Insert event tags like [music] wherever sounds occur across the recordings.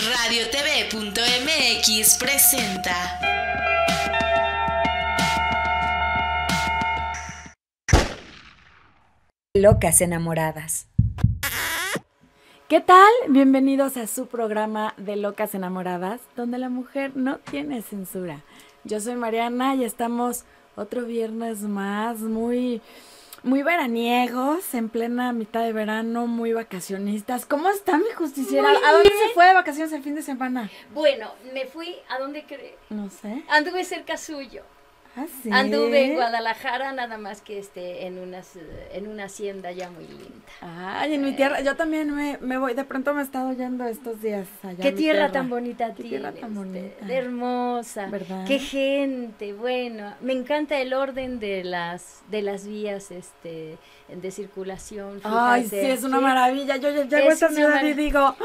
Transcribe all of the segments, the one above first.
RadioTV.mx presenta. Locas enamoradas. ¿Qué tal? Bienvenidos a su programa de Locas Enamoradas, donde la mujer no tiene censura. Yo soy Mariana y estamos otro viernes más, muy, muy veraniegos, en plena mitad de verano, muy vacacionistas. ¿Cómo está mi justiciera? ¿A dónde se fue de vacaciones el fin de semana? Bueno, me fui, ¿a dónde cree? No sé. Anduve cerca suyo. Ah, sí. Anduve en Guadalajara, nada más que este, en, unas, eh, en una hacienda ya muy linda. Ay, en mi tierra, yo también me, me voy, de pronto me he estado yendo estos días allá. Qué a mi tierra, tan bonita Qué tierra tan bonita. hermosa. ¿Verdad? Qué gente, bueno. Me encanta el orden de las, de las vías este, de circulación. Ay, sí, es una maravilla. Yo llego a Es esta una ciudad y digo, "Ah,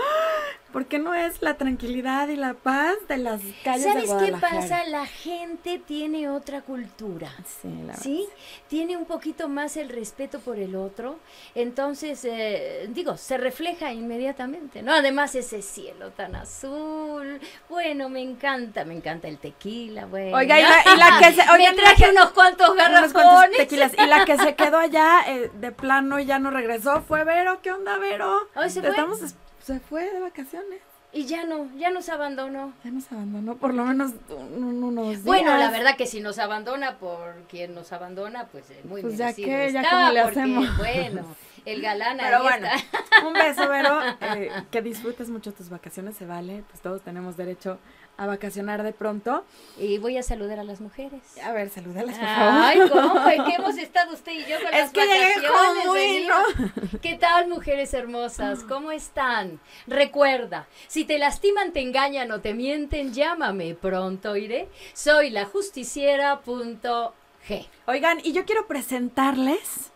¿por qué no es la tranquilidad y la paz de las calles de ¿Sabes qué Guadalajara? pasa? La gente tiene otra cultura. Sí, la verdad. ¿Sí? Tiene un poquito más el respeto por el otro. Entonces, eh, digo, se refleja inmediatamente, ¿no? Además, ese cielo tan azul. Bueno, me encanta, me encanta el tequila, bueno. Oiga, y la, y la que se... [laughs] me la traje que- unos cuantos unos cuantos garrafones. tequilas. Y la que se quedó allá eh, de plano y ya no regresó fue Vero. ¿Qué onda, Vero? Ay, ¿se fue? Estamos, se fue de vacaciones. Y ya no, ya nos abandonó. Ya nos abandonó por lo menos un- un- unos días. Bueno, la verdad que si nos abandona por quien nos abandona, pues eh, muy Pues ya que, ya porque, bueno, el galán Pero ahí bueno, está. un beso, Vero. eh, que disfrutes mucho tus vacaciones, se vale. Pues todos tenemos derecho a vacacionar de pronto. Y voy a saludar a las mujeres. A ver, salúdalas, por favor. Ay, ¿cómo? ¿En qué hemos estado usted y yo con Es las que vacaciones? como muy, venimos? ¿Qué tal, mujeres hermosas? ¿Cómo están? Recuerda, si te lastiman, te engañan o te mienten, llámame, pronto iré. Soy la justiciera.g. Oigan, y yo quiero presentarles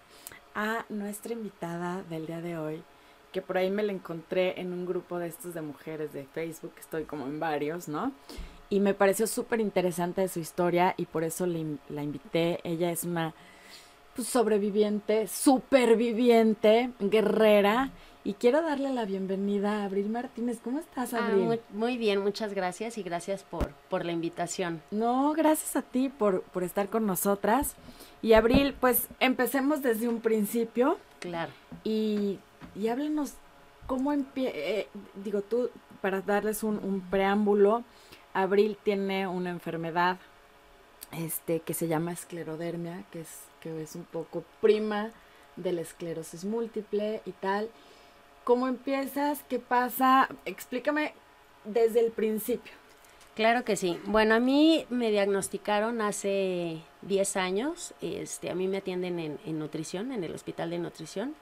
a nuestra invitada del día de hoy, que por ahí me la encontré en un grupo de estos de mujeres de Facebook, estoy como en varios, ¿no? Y me pareció súper interesante su historia y por eso le la invité. Ella es una pues, sobreviviente, superviviente, guerrera. Y quiero darle la bienvenida a Abril Martínez. ¿Cómo estás, Ah, Abril? muy, muy bien, muchas gracias y gracias por, por la invitación. No, gracias a ti por, por estar con nosotras. Y Abril, pues empecemos desde un principio Claro. y, y háblenos cómo empieza, digo tú, para darles un, un preámbulo, Abril tiene una enfermedad este, que se llama esclerodermia, que es, que es un poco prima de la esclerosis múltiple y tal. ¿Cómo empiezas? ¿Qué pasa? Explícame desde el principio. Claro que sí. Bueno, a mí me diagnosticaron hace 10 años. Este, a mí me atienden en, en nutrición, en el hospital de nutrición.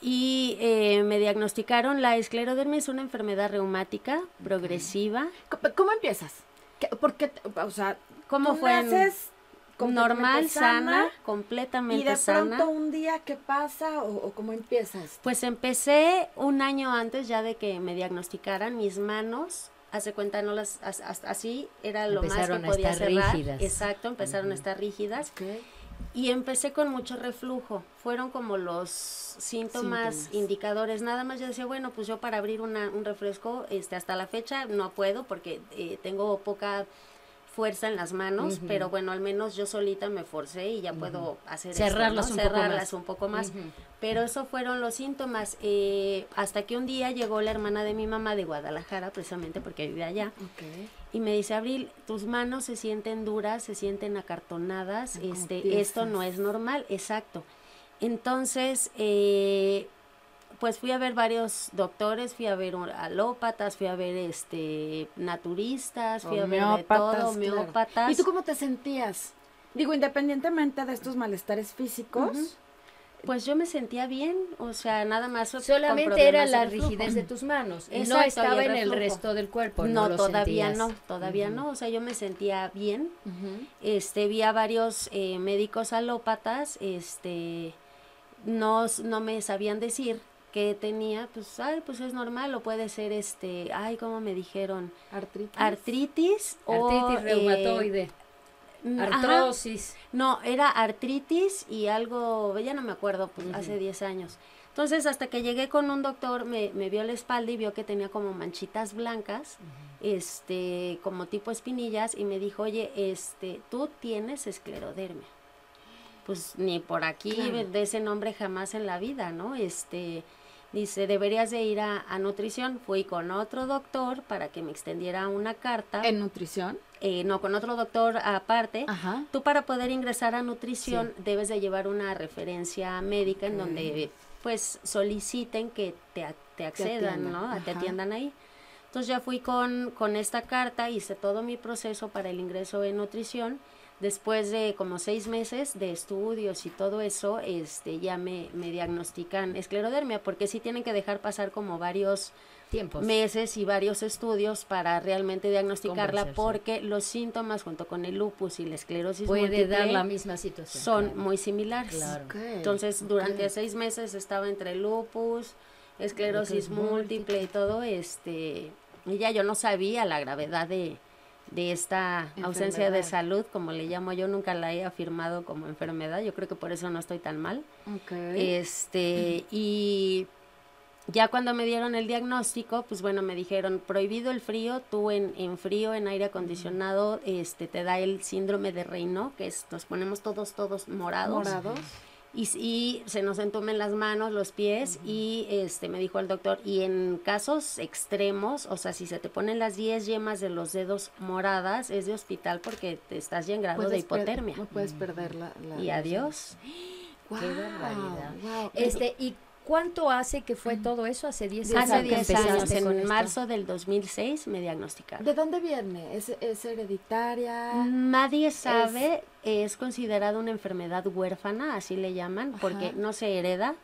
Y eh, me diagnosticaron la esclerodermia es una enfermedad reumática progresiva. ¿Cómo, cómo empiezas? ¿Qué- ¿Por qué? O sea, ¿Cómo fue? naces Normal, sana, completamente y de sana. pronto un día qué pasa o, o cómo empiezas. Pues empecé un año antes ya de que me diagnosticaran mis manos. Hace cuenta, no las, as- as- así era lo Empezaron más que podía estar cerrar. rígidas. Exacto, empezaron a estar rígidas. Y empecé con mucho reflujo. Fueron como los síntomas, Síntomas. indicadores. Nada más yo decía, bueno, pues yo para abrir una, un refresco, este, hasta la fecha no puedo porque eh, tengo poca fuerza en las manos, pero bueno, al menos yo solita me forcé y ya puedo hacer esto, Cerrarlas ¿no? un poco Cerrarlas más. un poco más. Pero eso fueron los síntomas. eh, hasta que un día llegó la hermana de mi mamá de Guadalajara, precisamente porque vive allá, y me dice, Abril, tus manos se sienten duras, se sienten acartonadas, Ah, este, esto no es normal, exacto. Entonces, eh, pues fui a ver varios doctores, fui a ver alópatas, fui a ver este naturistas, fui a ver de Homeópatas, todo, claro. homeópatas. ¿Y tú cómo te sentías? Digo, independientemente de estos malestares físicos. Pues yo me sentía bien, o sea, nada más Solamente era la rigidez de tus manos. Exacto, no estaba el en el resto del cuerpo. no, todavía sentías. no, todavía no, o sea, yo me sentía bien. Este, vi a varios eh, médicos alópatas, este, no, no me sabían decir qué tenía, pues, ay, pues es normal, o puede ser, este, ay, como me dijeron, artritis. artritis, o, Artritis eh, Mm, ajá. Artrosis. No, era artritis y algo, ya no me acuerdo, pues hace 10 años. Entonces, hasta que llegué con un doctor, me, me vio la espalda y vio que tenía como manchitas blancas, este, como tipo espinillas, y me dijo, oye, este, tú tienes esclerodermia. Pues ni por aquí Claro. de ese nombre jamás en la vida, ¿no? Este, dice, deberías de ir a, a nutrición. Fui con otro doctor para que me extendiera una carta. ¿En nutrición? Eh, no, con otro doctor aparte. Ajá. Tú para poder ingresar a nutrición debes de llevar una referencia médica en donde pues soliciten que te, te accedan, ¿no? Te atiendan ahí. Entonces ya fui con, con esta carta, hice todo mi proceso para el ingreso en nutrición. Después de como seis meses de estudios y todo eso, este, ya me, me diagnostican esclerodermia, porque sí tienen que dejar pasar como varios Tiempos. meses y varios estudios para realmente diagnosticarla porque los síntomas junto con el lupus y la esclerosis Puede múltiple dar la misma situación. son claro. muy similares. Claro. Ok, Entonces, durante seis meses estaba entre lupus, esclerosis Esclerosis múltiple y todo, este, y ya yo no sabía la gravedad de, de esta ausencia de salud, como le llamo yo, nunca la he afirmado como enfermedad, yo creo que por eso no estoy tan mal. Ok. Este, y ya cuando me dieron el diagnóstico, pues bueno, me dijeron, prohibido el frío, tú en, en frío, en aire acondicionado, este, te da el síndrome de Raynaud, que es, nos ponemos todos, todos morados. ¿Morados? Y, y se nos entumen las manos, los pies, y este me dijo el doctor, y en casos extremos, o sea, si se te ponen las 10 yemas de los dedos moradas, es de hospital porque te estás ya en grado de hipotermia. No puedes perder la... la- Y adiós. [gasps] Guau, Qué barbaridad. guau. Este, ¿y cuánto hace que fue todo eso? ¿Hace 10 Diez años? Hace que 10 empezaste años, en esto? marzo del 2006, me diagnosticaron. ¿De dónde viene? ¿Es, es hereditaria? Nadie sabe, es, considerada una enfermedad huérfana, así le llaman, porque no se hereda,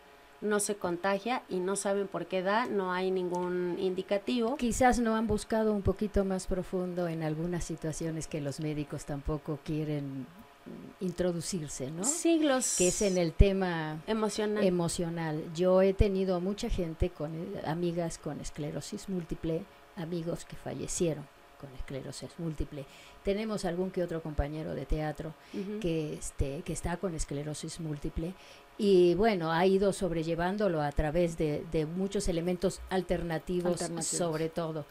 no se contagia y no saben por qué da, no hay ningún indicativo. Quizás no han buscado un poquito más profundo en algunas situaciones que los médicos tampoco quieren introducirse, ¿no? Siglos Que es en el tema emocional. emocional. Yo he tenido mucha gente con eh, amigas con esclerosis múltiple, amigos que fallecieron con esclerosis múltiple. Tenemos algún que otro compañero de teatro que este que está con esclerosis múltiple y bueno ha ido sobrellevándolo a través de, de muchos elementos alternativos, Alternativos. sobre todo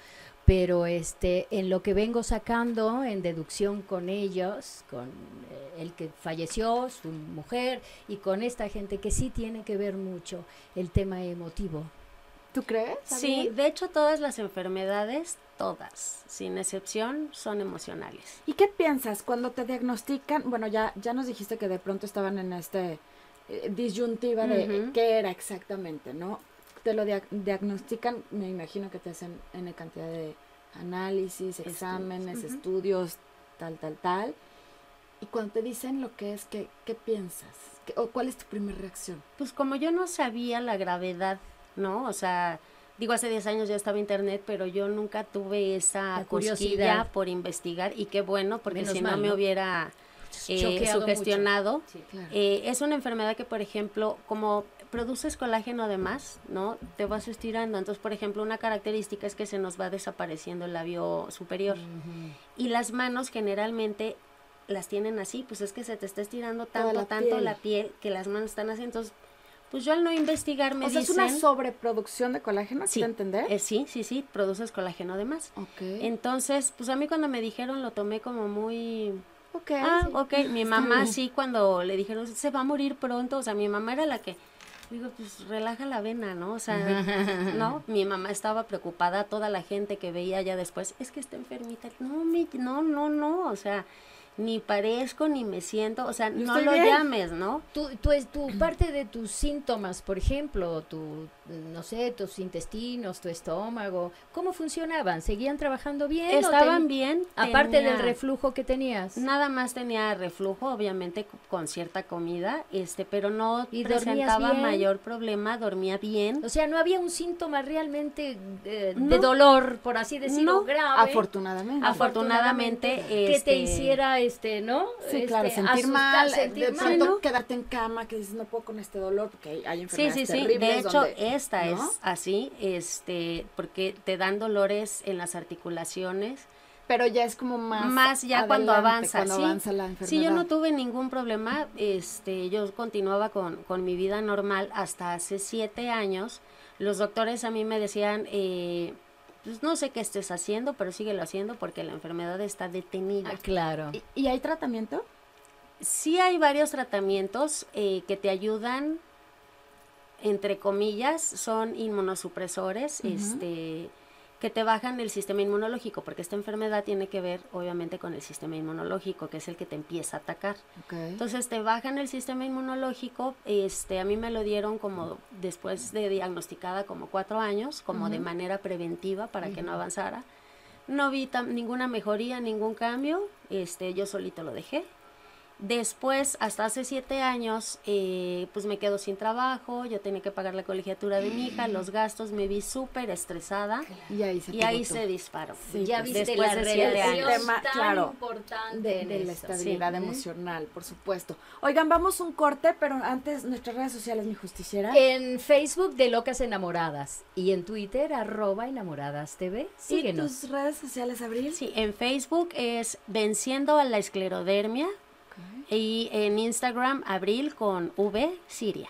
pero este en lo que vengo sacando en deducción con ellos con eh, el que falleció su mujer y con esta gente que sí tiene que ver mucho el tema emotivo ¿Tú crees? Sí, de hecho todas las enfermedades, todas, sin excepción, son emocionales. ¿Y qué piensas cuando te diagnostican? Bueno, ya, ya nos dijiste que de pronto estaban en este eh, disyuntiva de qué era exactamente, ¿no? Te lo dia- diagnostican, me imagino que te hacen N cantidad de análisis, Estudios, exámenes, estudios, tal, tal, tal. Y cuando te dicen lo que es, ¿qué, qué piensas? ¿Qué- ¿O cuál es tu primera reacción? Pues como yo no sabía la gravedad, ¿no? O sea, digo, hace 10 años ya estaba internet, pero yo nunca tuve esa La curiosidad. por investigar y qué bueno, porque Menos si mal, no me hubiera eh, Choqueado sugestionado. mucho. Sí. Claro. Eh, es una enfermedad que, por ejemplo, como produces colágeno además, ¿no? Te vas estirando. Entonces, por ejemplo, una característica es que se nos va desapareciendo el labio superior. Y las manos generalmente las tienen así, pues es que se te está estirando tanto, la tanto piel. la piel que las manos están así. Entonces, pues yo al no investigar me o sea, dicen... es una sobreproducción de colágeno, Sí, ¿sí entender? eh, sí, sí, sí, produces colágeno además. ok. Entonces, pues a mí cuando me dijeron lo tomé como muy... ok. Ah, sí. ok, mi [laughs] mamá sí cuando le dijeron se va a morir pronto, o sea, mi mamá era la que digo, pues relaja la vena, ¿no? O sea, [laughs] no, mi mamá estaba preocupada, toda la gente que veía ya después, es que está enfermita. No, mi, no, no, no, o sea, ni parezco ni me siento, o sea, Yo no lo bien. llames, ¿no? Tu, tu, es- tu parte de tus síntomas, por ejemplo, tu, no sé, tus intestinos, tu estómago, ¿cómo funcionaban? ¿Seguían trabajando bien? Estaban ten- bien. Aparte tenía- del reflujo que tenías. Nada más tenía reflujo, obviamente con cierta comida, este, pero no ¿Y dormías presentaba bien? mayor problema, dormía bien. O sea, no había un síntoma realmente eh, de dolor, por así decirlo, No. grave. Afortunadamente. Afortunadamente, que te este, hiciera, este, ¿no? Sí, Este, claro, sentir asustar, mal, sentir de mal. pronto quedarte en cama, que dices, no puedo con este dolor, porque hay, hay Sí, enfermedades sí, sí. terribles De hecho, donde, esta ¿no? es así, este, porque te dan dolores en las articulaciones, Pero ya es como más. Más ya cuando avanza, Cuando sí. avanza la enfermedad. Sí, yo no tuve ningún problema. Este, yo continuaba con, con mi vida normal hasta hace siete años. Los doctores a mí me decían, eh, pues no sé qué estés haciendo, pero síguelo haciendo porque la enfermedad está detenida. Ah, claro. ¿Y, y hay tratamiento? Sí hay varios tratamientos eh, que te ayudan, entre comillas, son inmunosupresores, este, que te bajan el sistema inmunológico, porque esta enfermedad tiene que ver, obviamente, con el sistema inmunológico, que es el que te empieza a atacar. Entonces te bajan el sistema inmunológico, este, a mí me lo dieron como después de diagnosticada como cuatro años, como de manera preventiva para que no avanzara. No vi ninguna mejoría, ningún cambio, este, yo solito lo dejé. Después, hasta hace siete años, eh, pues me quedo sin trabajo, yo tenía que pagar la colegiatura de mi hija, los gastos, me vi súper estresada Y ahí se y ahí se disparó. Sí, ya pues, viste después la de siete relación años. Tema, tan claro, importante de, la estabilidad Sí. emocional, por supuesto. Oigan, vamos un corte, pero antes nuestras redes sociales, mi justiciera. En Facebook de Locas Enamoradas y en Twitter arroba enamoradas TV. ¿Y Síguenos. tus redes sociales, Abril? Sí, en Facebook es Venciendo a la Esclerodermia y en Instagram Abril con V Siria.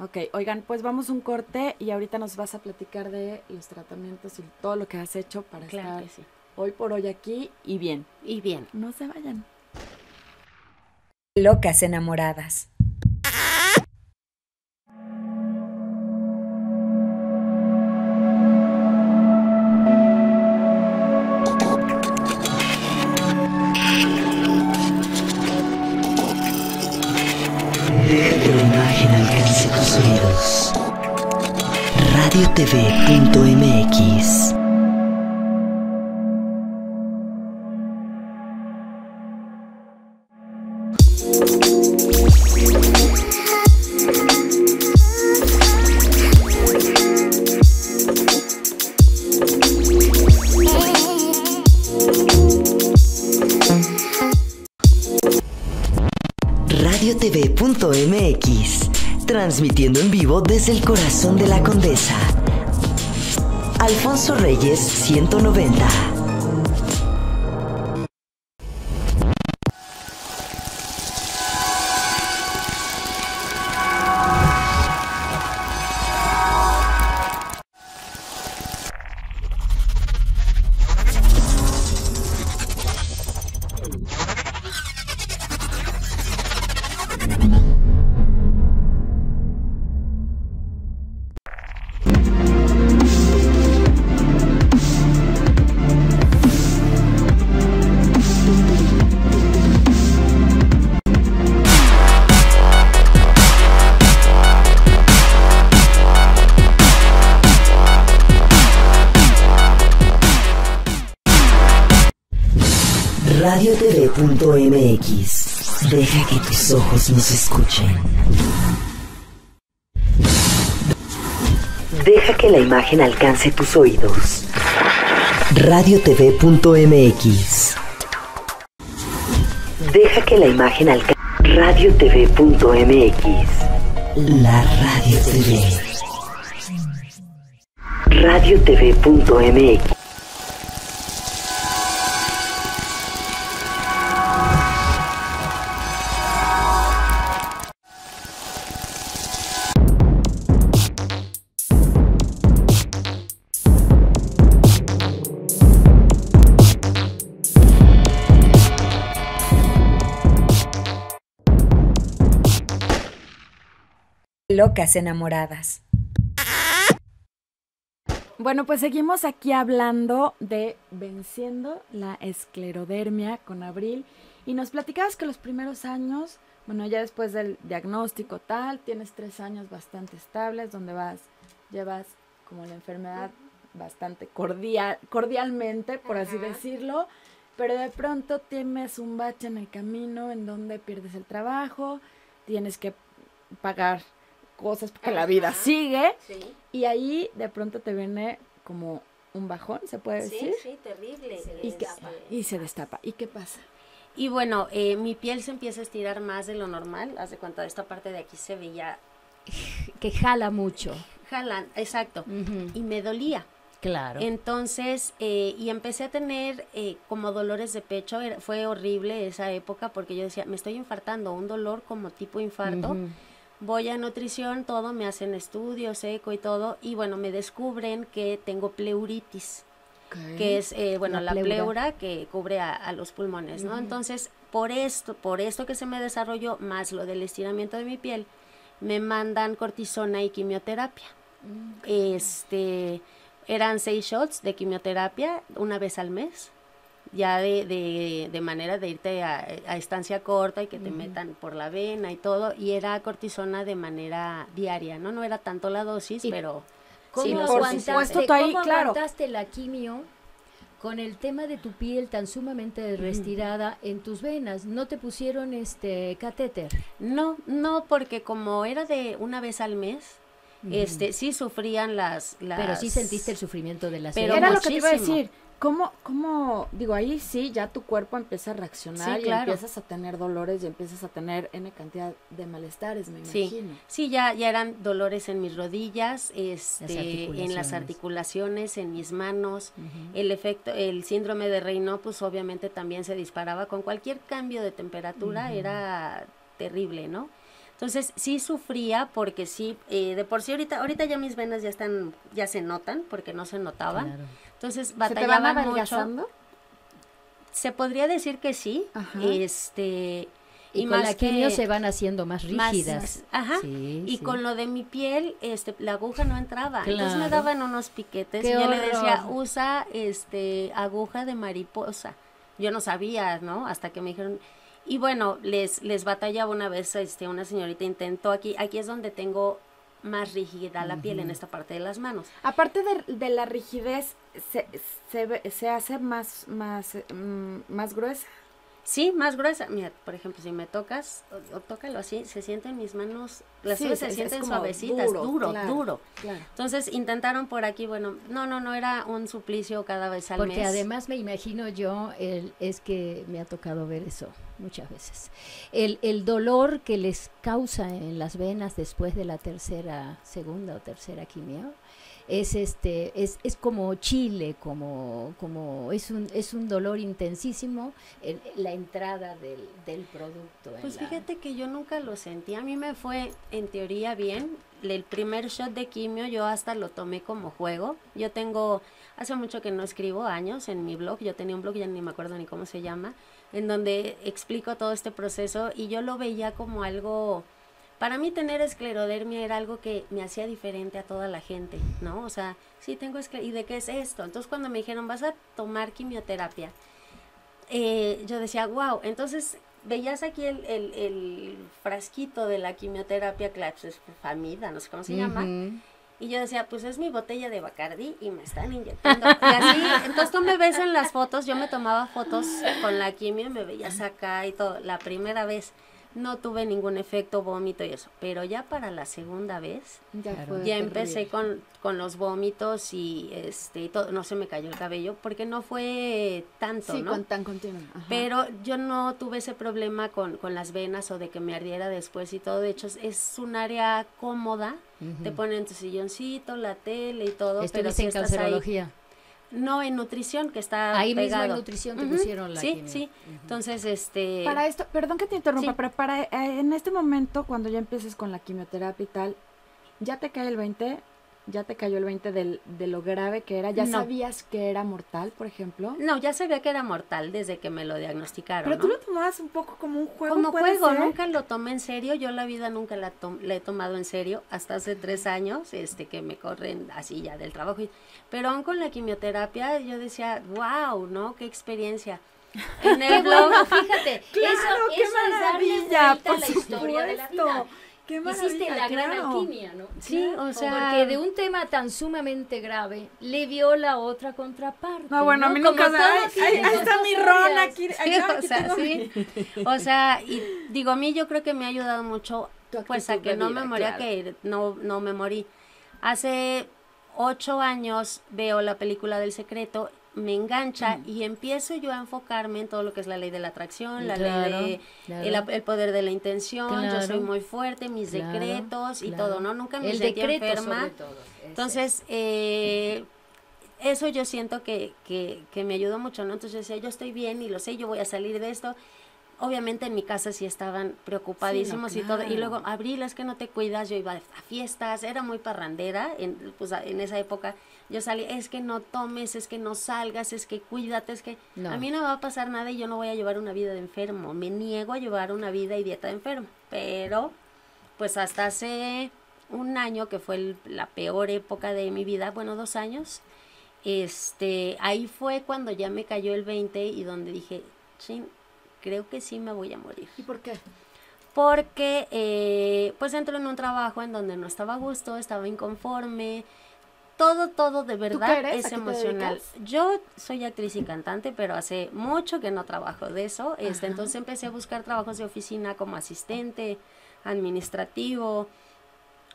Ok, oigan, pues vamos un corte y ahorita nos vas a platicar de los tratamientos y todo lo que has hecho para Claro estar que sí. hoy por hoy aquí y bien. Y bien. No se vayan. Locas enamoradas. El corazón de la Condesa. Alfonso Reyes 190. Radiotv.mx Deja que tus ojos nos escuchen. Deja que la imagen alcance tus oídos. Radiotv.mx Deja que la imagen alcance. Radiotv.mx La Radio TV. Radiotv.mx Locas enamoradas. Bueno, pues seguimos aquí hablando de venciendo la esclerodermia con Abril. Y nos platicabas que los primeros años, bueno, ya después del diagnóstico tal, tienes tres años bastante estables donde vas, llevas como la enfermedad bastante cordial, cordialmente, por así decirlo, pero de pronto tienes un bache en el camino en donde pierdes el trabajo, tienes que pagar cosas porque la vida sigue Sí, y ahí de pronto te viene como un bajón, se puede decir. sí, terrible. Y, que- y se destapa. ¿Y qué pasa? Y bueno, eh, mi piel se empieza a estirar más de lo normal. Haz de cuenta, esta parte de aquí se veía [laughs] Que jala mucho. jalan, exacto. Y me dolía. Claro. Entonces, eh, y empecé a tener eh, como dolores de pecho, era- fue horrible esa época porque yo decía, me estoy infartando, un dolor como tipo infarto. Voy a nutrición, todo, me hacen estudios, eco y todo, y bueno, me descubren que tengo pleuritis, que es, eh, bueno, La la, pleura. pleura. que cubre a, a los pulmones, ¿no? Entonces, por esto, por esto que se me desarrolló, más lo del estiramiento de mi piel, me mandan cortisona y quimioterapia. Este, eran seis shots de quimioterapia una vez al mes, ya de, de, de manera de irte a, a estancia corta y que te metan por la vena y todo, y era cortisona de manera diaria, ¿no? No era tanto la dosis, Y- pero ¿Cómo, sí, por aguantaste, supuesto, tú ahí, cómo claro. aguantaste la quimio con el tema de tu piel tan sumamente retirada en tus venas? ¿No te pusieron este catéter? No, no, porque como era de una vez al mes, este, sí sufrían las, las... Pero sí sentiste el sufrimiento de las Pero Era lo que te iba a decir. ¿Cómo, cómo, digo, ahí sí, ya tu cuerpo empieza a reaccionar Sí, y claro. empiezas a tener dolores y empiezas a tener N cantidad de malestares, me Sí, imagino. sí, ya, ya eran dolores en mis rodillas, este, en las articulaciones. en mis manos. El efecto, el síndrome de Raynaud, pues obviamente también se disparaba con cualquier cambio de temperatura, era terrible, ¿no? Entonces sí sufría porque sí, eh, de por sí ahorita, ahorita ya mis venas ya están, ya se notan porque no se notaban. Claro. Entonces ¿Se te van batallaban mucho. Se podría decir que sí, Ajá. este Y, con más la quimio que- se van haciendo más más- rígidas. ajá. Sí, y sí. con lo de mi piel, este, la aguja no entraba. Entonces me daban unos piquetes ¡Qué y yo le decía, usa este aguja de mariposa. Yo no sabía, ¿no? Hasta que me dijeron. Y bueno, les, les batallaba una vez, este, una señorita intentó aquí, aquí es donde tengo más rígida la piel en esta parte de las manos. Aparte de, de la rigidez, se, se, ve- se hace más, más, eh, mm, más gruesa. Sí, más gruesa. Mira, por ejemplo, si me tocas, o, o tócalo así, se sienten mis manos, las Sí, es- se es sienten suavecitas, duro, duro, claro. duro. Claro. Entonces intentaron por aquí, bueno, no, no, no era un suplicio cada vez al Porque mes. además me imagino yo, el, es que me ha tocado ver eso muchas veces. El, el dolor que les causa en las venas después de la tercera, segunda o tercera quimio, es este, es, es como chile, como, como es un, es un dolor intensísimo en la entrada del, del producto. en Pues la- fíjate que yo nunca lo sentí. A mí me fue en teoría bien. El primer shot de quimio yo hasta lo tomé como juego. Yo tengo, hace mucho que no escribo, años en mi blog. Yo tenía un blog, ya ni me acuerdo ni cómo se llama, en donde explico todo este proceso y yo lo veía como algo... Para mí tener esclerodermia era algo que me hacía diferente a toda la gente, ¿no? O sea, sí tengo escler ¿y de qué es esto? Entonces cuando me dijeron, vas a tomar quimioterapia, eh, yo decía, wow, entonces veías aquí el, el, el frasquito de la quimioterapia, claro, pues es Famida, no sé cómo se llama. Y yo decía, pues es mi botella de Bacardi y me están inyectando. Y así, entonces tú me ves en las fotos, yo me tomaba fotos con la quimio me veías acá y todo. La primera vez no tuve ningún efecto, vómito y eso, pero ya para la segunda vez Ya, Claro. empecé con, con los vómitos y este y todo, no se me cayó el cabello porque no fue tanto, Sí, ¿no? con, tan continuo. ajá. Pero yo no tuve ese problema con, con las venas o de que me ardiera después y todo. De hecho, es, un área cómoda. Te ponen tu silloncito, la tele y todo. pero si en estás ahí-. No, en nutrición, que está Ahí mismo en pegado. nutrición te Ujú, pusieron la Sí, quimio. sí. Entonces, este... Para esto, perdón que te interrumpa, Sí. pero para eh, en este momento, cuando ya empieces con la quimioterapia y tal, ¿ya te cae el 20? ¿Ya te cayó el 20 del, de lo grave que era? ¿Ya No. sabías que era mortal, por ejemplo? No, ya sabía que era mortal desde que me lo diagnosticaron, Pero ¿no? tú lo tomabas un poco como un juego, Como ¿puede juego, ser? nunca lo tomé en serio. Yo la vida nunca la, tom- la he tomado en serio hasta hace tres años, este, que me corren así ya del trabajo. y- Pero aún con la quimioterapia yo decía, wow, ¿no? Qué experiencia. En el [laughs] Qué blog, bueno, fíjate, Claro, eso, qué eso es darle maravilla, vuelta a por la historia de la supuesto. vida. Qué Hiciste la gran claro. alquimia, ¿no? Sí, o sea- Porque de un tema tan sumamente grave le vio la otra contraparte. No, bueno, a mí nunca ay, ahí está mi ron aquí. Sí, o aquí sea, sí. [laughs] O sea, y digo, a mí yo creo que me ha ayudado mucho, pues a que no vida, me moría, claro. que no, no me morí. Hace ocho años veo la película del secreto, me engancha y empiezo yo a enfocarme en todo lo que es la ley de la atracción, la Claro, ley de claro. el, el poder de la intención, yo soy muy fuerte, mis decretos y todo, ¿no? Nunca me El sentí enferma. sobre todo. Entonces, eh, eso yo siento que, que, que me ayudó mucho, ¿no? Entonces yo decía, yo estoy bien y lo sé, yo voy a salir de esto. Obviamente en mi casa sí estaban preocupadísimos y todo. Y luego, Abril, es que no te cuidas, yo iba a fiestas, era muy parrandera, en, pues en esa época yo salí, es que no tomes, es que no salgas, es que cuídate, es que No. a mí no me va a pasar nada y yo no voy a llevar una vida de enfermo. Me niego a llevar una vida y dieta de enfermo. Pero, pues hasta hace un año, que fue el- la peor época de mi vida, bueno, dos años, este, ahí fue cuando ya me cayó el 20 y donde dije, chin, creo que sí me voy a morir. ¿Y por qué? Porque, eh, pues entro en un trabajo en donde no estaba a gusto, estaba inconforme, todo, todo de verdad es emocional. Yo soy actriz y cantante, pero hace mucho que no trabajo de eso. Este, entonces empecé a buscar trabajos de oficina como asistente, administrativo,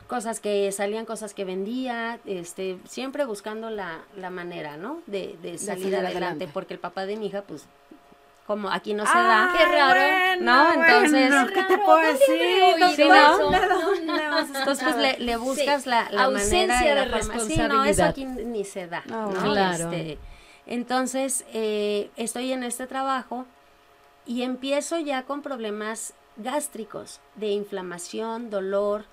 cosas que salían, cosas que vendía, este, siempre buscando la, la manera, ¿no? De, de salir salir adelante, adelante. porque el papá de mi hija, pues, como aquí no se Ah, da. qué raro. ¿no? Entonces, bueno, ¿qué te puedo ¿dónde decir? Sí? ¿no? Entonces, pues le, le buscas Sí. la, la Ausencia manera y la de forma. Sí, no, responsabilidad. eso aquí ni se da. Ah, ¿no? claro. Este, entonces, eh, estoy en este trabajo y empiezo ya con problemas gástricos, de inflamación, dolor,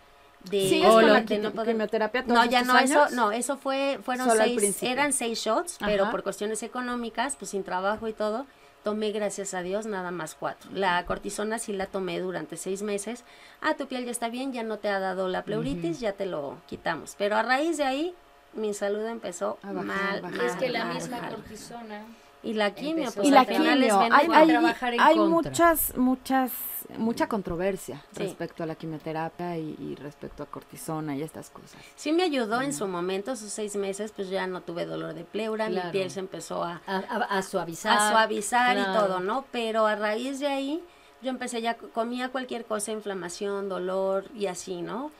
de, ¿Sigues con la de no poder- quimioterapia todos no, ya no, eso, no, eso fue, fueron Solo seis, eran seis shots, pero por cuestiones económicas, pues sin trabajo y todo, tomé, gracias a Dios, nada más cuatro. La cortisona sí la tomé durante seis meses. Ah, tu piel ya está bien, ya no te ha dado la pleuritis, ya te lo quitamos. Pero a raíz de ahí, mi salud empezó A bajar, mal, bajar, Es que la mal, misma mal. cortisona. Y la quimio, Empezó. pues y la al final es quimio, hay, hay, trabajar en hay contra. muchas, muchas, mucha controversia Sí. respecto a la quimioterapia y, y respecto a cortisona y estas cosas. Sí me ayudó en su momento, esos seis meses, pues ya no tuve dolor de pleura, Claro. mi piel se empezó a, A, a- a suavizar. a suavizar y todo, ¿no? Pero a raíz de ahí yo empecé ya, comía cualquier cosa, inflamación, dolor y así, ¿no?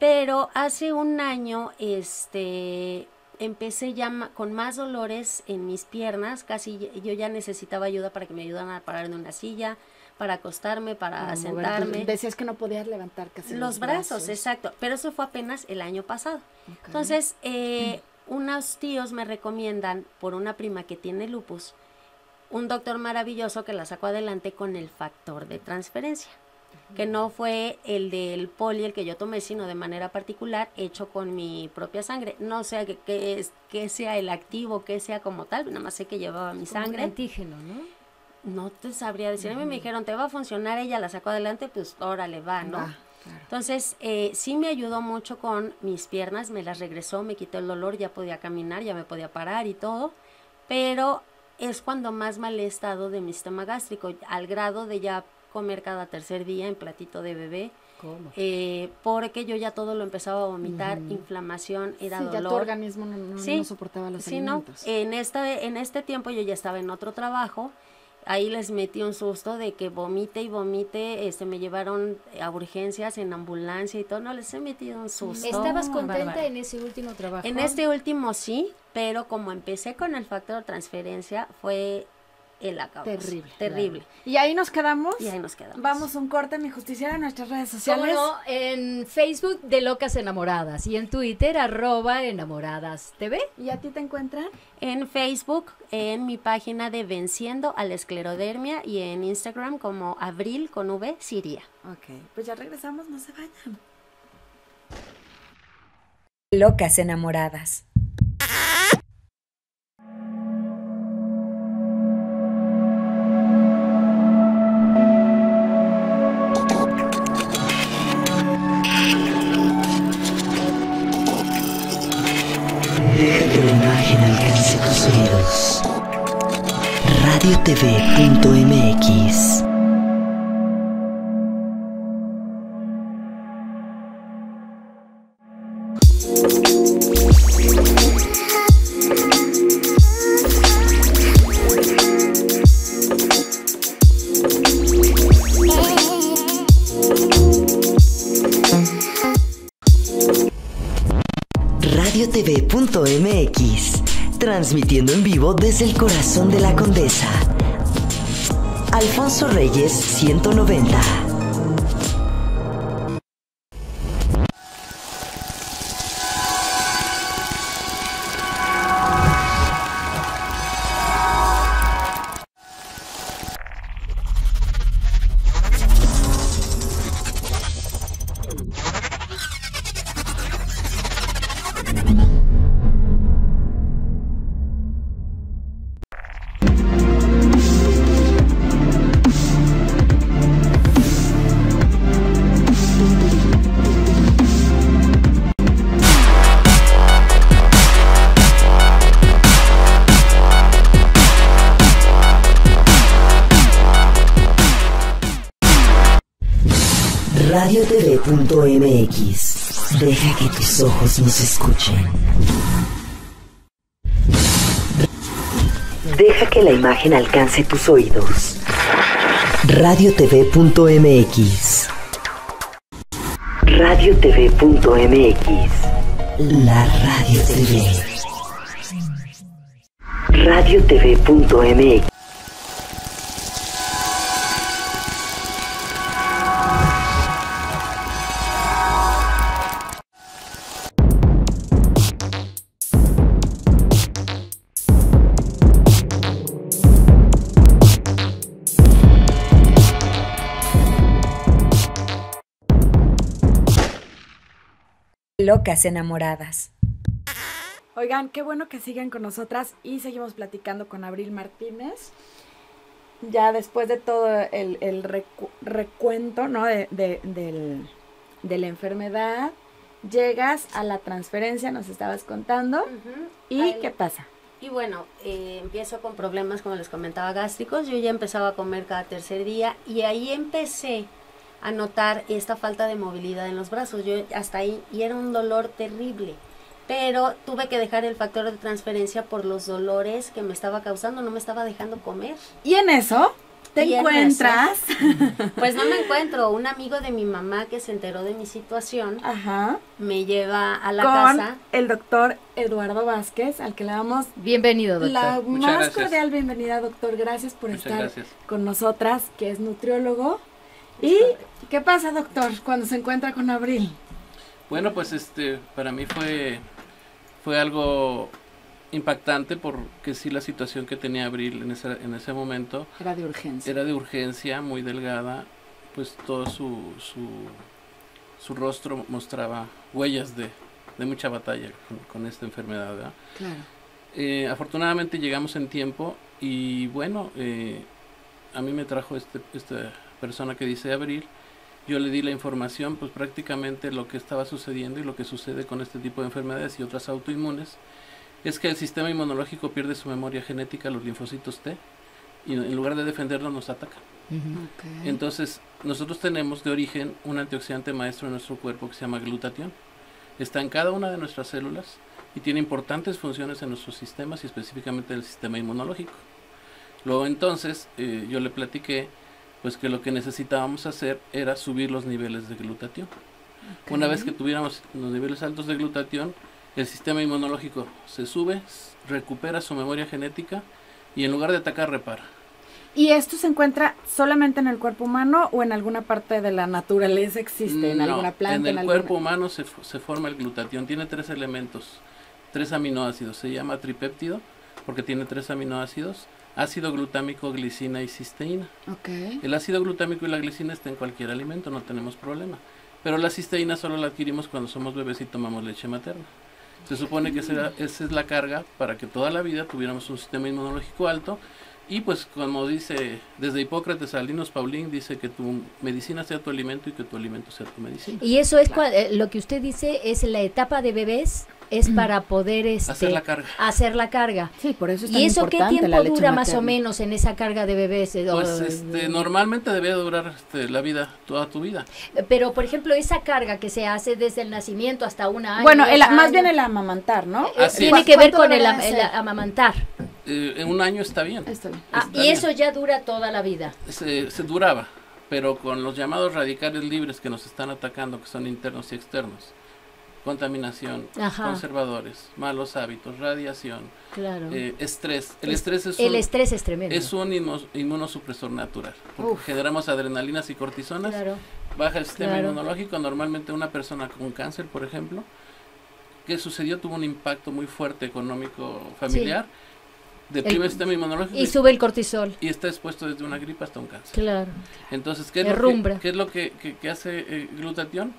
Pero hace un año, este, empecé ya ma- con más dolores en mis piernas, casi yo ya necesitaba ayuda para que me ayudaran a parar de una silla, para acostarme, para, sentarme. Decías que no podías levantar casi Los brazos, exacto. Pero eso fue apenas el año pasado. Entonces, eh, unos tíos me recomiendan, por una prima que tiene lupus, un doctor maravilloso que la sacó adelante con el factor de transferencia, que no fue el del poli el que yo tomé, sino de manera particular, hecho con mi propia sangre. No sé que, que es, que sea el activo, que sea como tal, nada más sé que llevaba mi Como un sangre. antígeno, ¿no? No te sabría decir. A mí me dijeron, te va a funcionar, ella la sacó adelante, pues órale, va, ¿no? Va, claro. Entonces, eh, sí me ayudó mucho con mis piernas, me las regresó, me quitó el dolor, ya podía caminar, ya me podía parar y todo, pero es cuando más mal he estado de mi sistema gástrico, al grado de ya comer cada tercer día en platito de bebé, ¿Cómo? eh, porque yo ya todo lo empezaba a vomitar, inflamación, era sí, ya tu dolor. organismo no, no- Sí, no soportaba los Sí, no. alimentos. En este, en este tiempo yo ya estaba en otro trabajo. Ahí les metí un susto de que vomite y vomite. Este, me llevaron a urgencias en ambulancia y todo. No, les he metido un susto. ¿Estabas contenta en ese último trabajo? En este último sí, pero como empecé con el factor transferencia, fue el acabo. Terrible. Terrible. Y ahí nos quedamos. Y ahí nos quedamos. Vamos un corte, mi justicia, en nuestras redes ¿Cómo sociales. no? En Facebook de Locas Enamoradas y en Twitter arroba enamoradas TV. ¿Y a ti te encuentran? En Facebook, en mi página de Venciendo a la Esclerodermia y en Instagram como Abril con V Siria. Ok, pues ya regresamos, no se vayan. Locas enamoradas. Imagen alcance tus oídos. Radiotv.mx transmitiendo en vivo desde el corazón de la condesa. Alfonso Reyes 190. radiotv.mx. Deja que tus ojos nos escuchen. Deja que la imagen alcance tus oídos. radiotv.mx. radiotv.mx. La Radio TV. radiotv.mx. Locas enamoradas. Oigan, qué bueno que sigan con nosotras y seguimos platicando con Abril Martínez. Ya después de todo el, el recu- recuento, ¿no? De, de- del- de la enfermedad, llegas a la transferencia, nos estabas contando. ¿Y qué pasa? Y bueno, eh, empiezo con problemas, como les comentaba, gástricos. Yo ya empezaba a comer cada tercer día y ahí empecé a notar esta falta de movilidad en los brazos. Yo hasta ahí, y era un dolor terrible. Pero tuve que dejar el factor de transferencia por los dolores que me estaba causando, no me estaba dejando comer. Y en eso te Y en encuentras. [laughs] Pues no me encuentro. Un amigo de mi mamá que se enteró de mi situación Ajá. me lleva a la con casa. el doctor Eduardo Vázquez, al que le damos Bienvenido, doctor. la Muchas más gracias. cordial bienvenida, doctor. Gracias por Muchas estar gracias. con nosotras, que es nutriólogo. ¿Y qué pasa, doctor, cuando se encuentra con Abril? Bueno, pues este, para mí fue, fue algo impactante porque sí la situación que tenía Abril en ese, en ese momento Era de urgencia. era de urgencia, muy delgada, pues todo su, su, su rostro mostraba huellas de, de mucha batalla con, con esta enfermedad, ¿verdad? Claro. Eh, afortunadamente llegamos en tiempo y bueno, eh, a mí me trajo este, esta persona que dice Abril, yo le di la información, pues prácticamente lo que estaba sucediendo y lo que sucede con este tipo de enfermedades y otras autoinmunes es que el sistema inmunológico pierde su memoria genética, los linfocitos T, y en lugar de defendernos nos atacan. Entonces, nosotros tenemos de origen un antioxidante maestro en nuestro cuerpo que se llama glutatión. Está en cada una de nuestras células y tiene importantes funciones en nuestros sistemas y específicamente en el sistema inmunológico. Luego entonces eh, yo le platiqué pues que lo que necesitábamos hacer era subir los niveles de glutatión. Una vez que tuviéramos los niveles altos de glutatión, el sistema inmunológico se sube, recupera su memoria genética y en lugar de atacar repara. ¿Y esto se encuentra solamente en el cuerpo humano o en alguna parte de la naturaleza existe? ¿En No, alguna planta? En el alguna- cuerpo humano se forma el glutatión. Tiene tres elementos, tres aminoácidos. Se llama tripéptido porque tiene tres aminoácidos. Ácido glutámico, glicina y cisteína. Ok. El ácido glutámico y la glicina está en cualquier alimento, no tenemos problema. Pero la cisteína solo la adquirimos cuando somos bebés y tomamos leche materna. Se supone que esa, esa es la carga para que toda la vida tuviéramos un sistema inmunológico alto. Y pues como dice desde Hipócrates a Linus Pauling, dice que tu medicina sea tu alimento y que tu alimento sea tu medicina. Y eso es cua- eh, lo que usted dice es la etapa de bebés es para poder este, Hacer la carga. hacer la carga. Sí, por eso es tan ¿Y eso qué importante la tiempo dura más o menos en esa carga de bebés? Eh, Pues este, normalmente debe durar este, la vida, toda tu vida. Pero, por ejemplo, esa carga que se hace desde el nacimiento hasta un año. Bueno, el- más bien el amamantar, ¿no? Así tiene es. que ver ¿Cuánto con el, el amamantar. Eh, en un año está bien. Está bien. Ah, Está y bien. eso ya dura toda la vida. se, se duraba, pero con los llamados radicales libres que nos están atacando, que son internos y externos, contaminación, Ajá. conservadores, malos hábitos, radiación, Claro. eh, estrés. El Es- estrés es el un, estrés es tremendo. es un inmo- inmunosupresor natural, porque Uf. generamos adrenalinas y cortisonas, Claro. baja el sistema Claro. inmunológico, normalmente una persona con cáncer, por ejemplo, ¿qué sucedió? Tuvo un impacto muy fuerte económico familiar, deprime el, sistema inmunológico Y sube el cortisol. y está expuesto desde una gripa hasta un cáncer. Claro. Entonces, ¿qué es, lo que, qué es lo que, que- que hace el glutatión?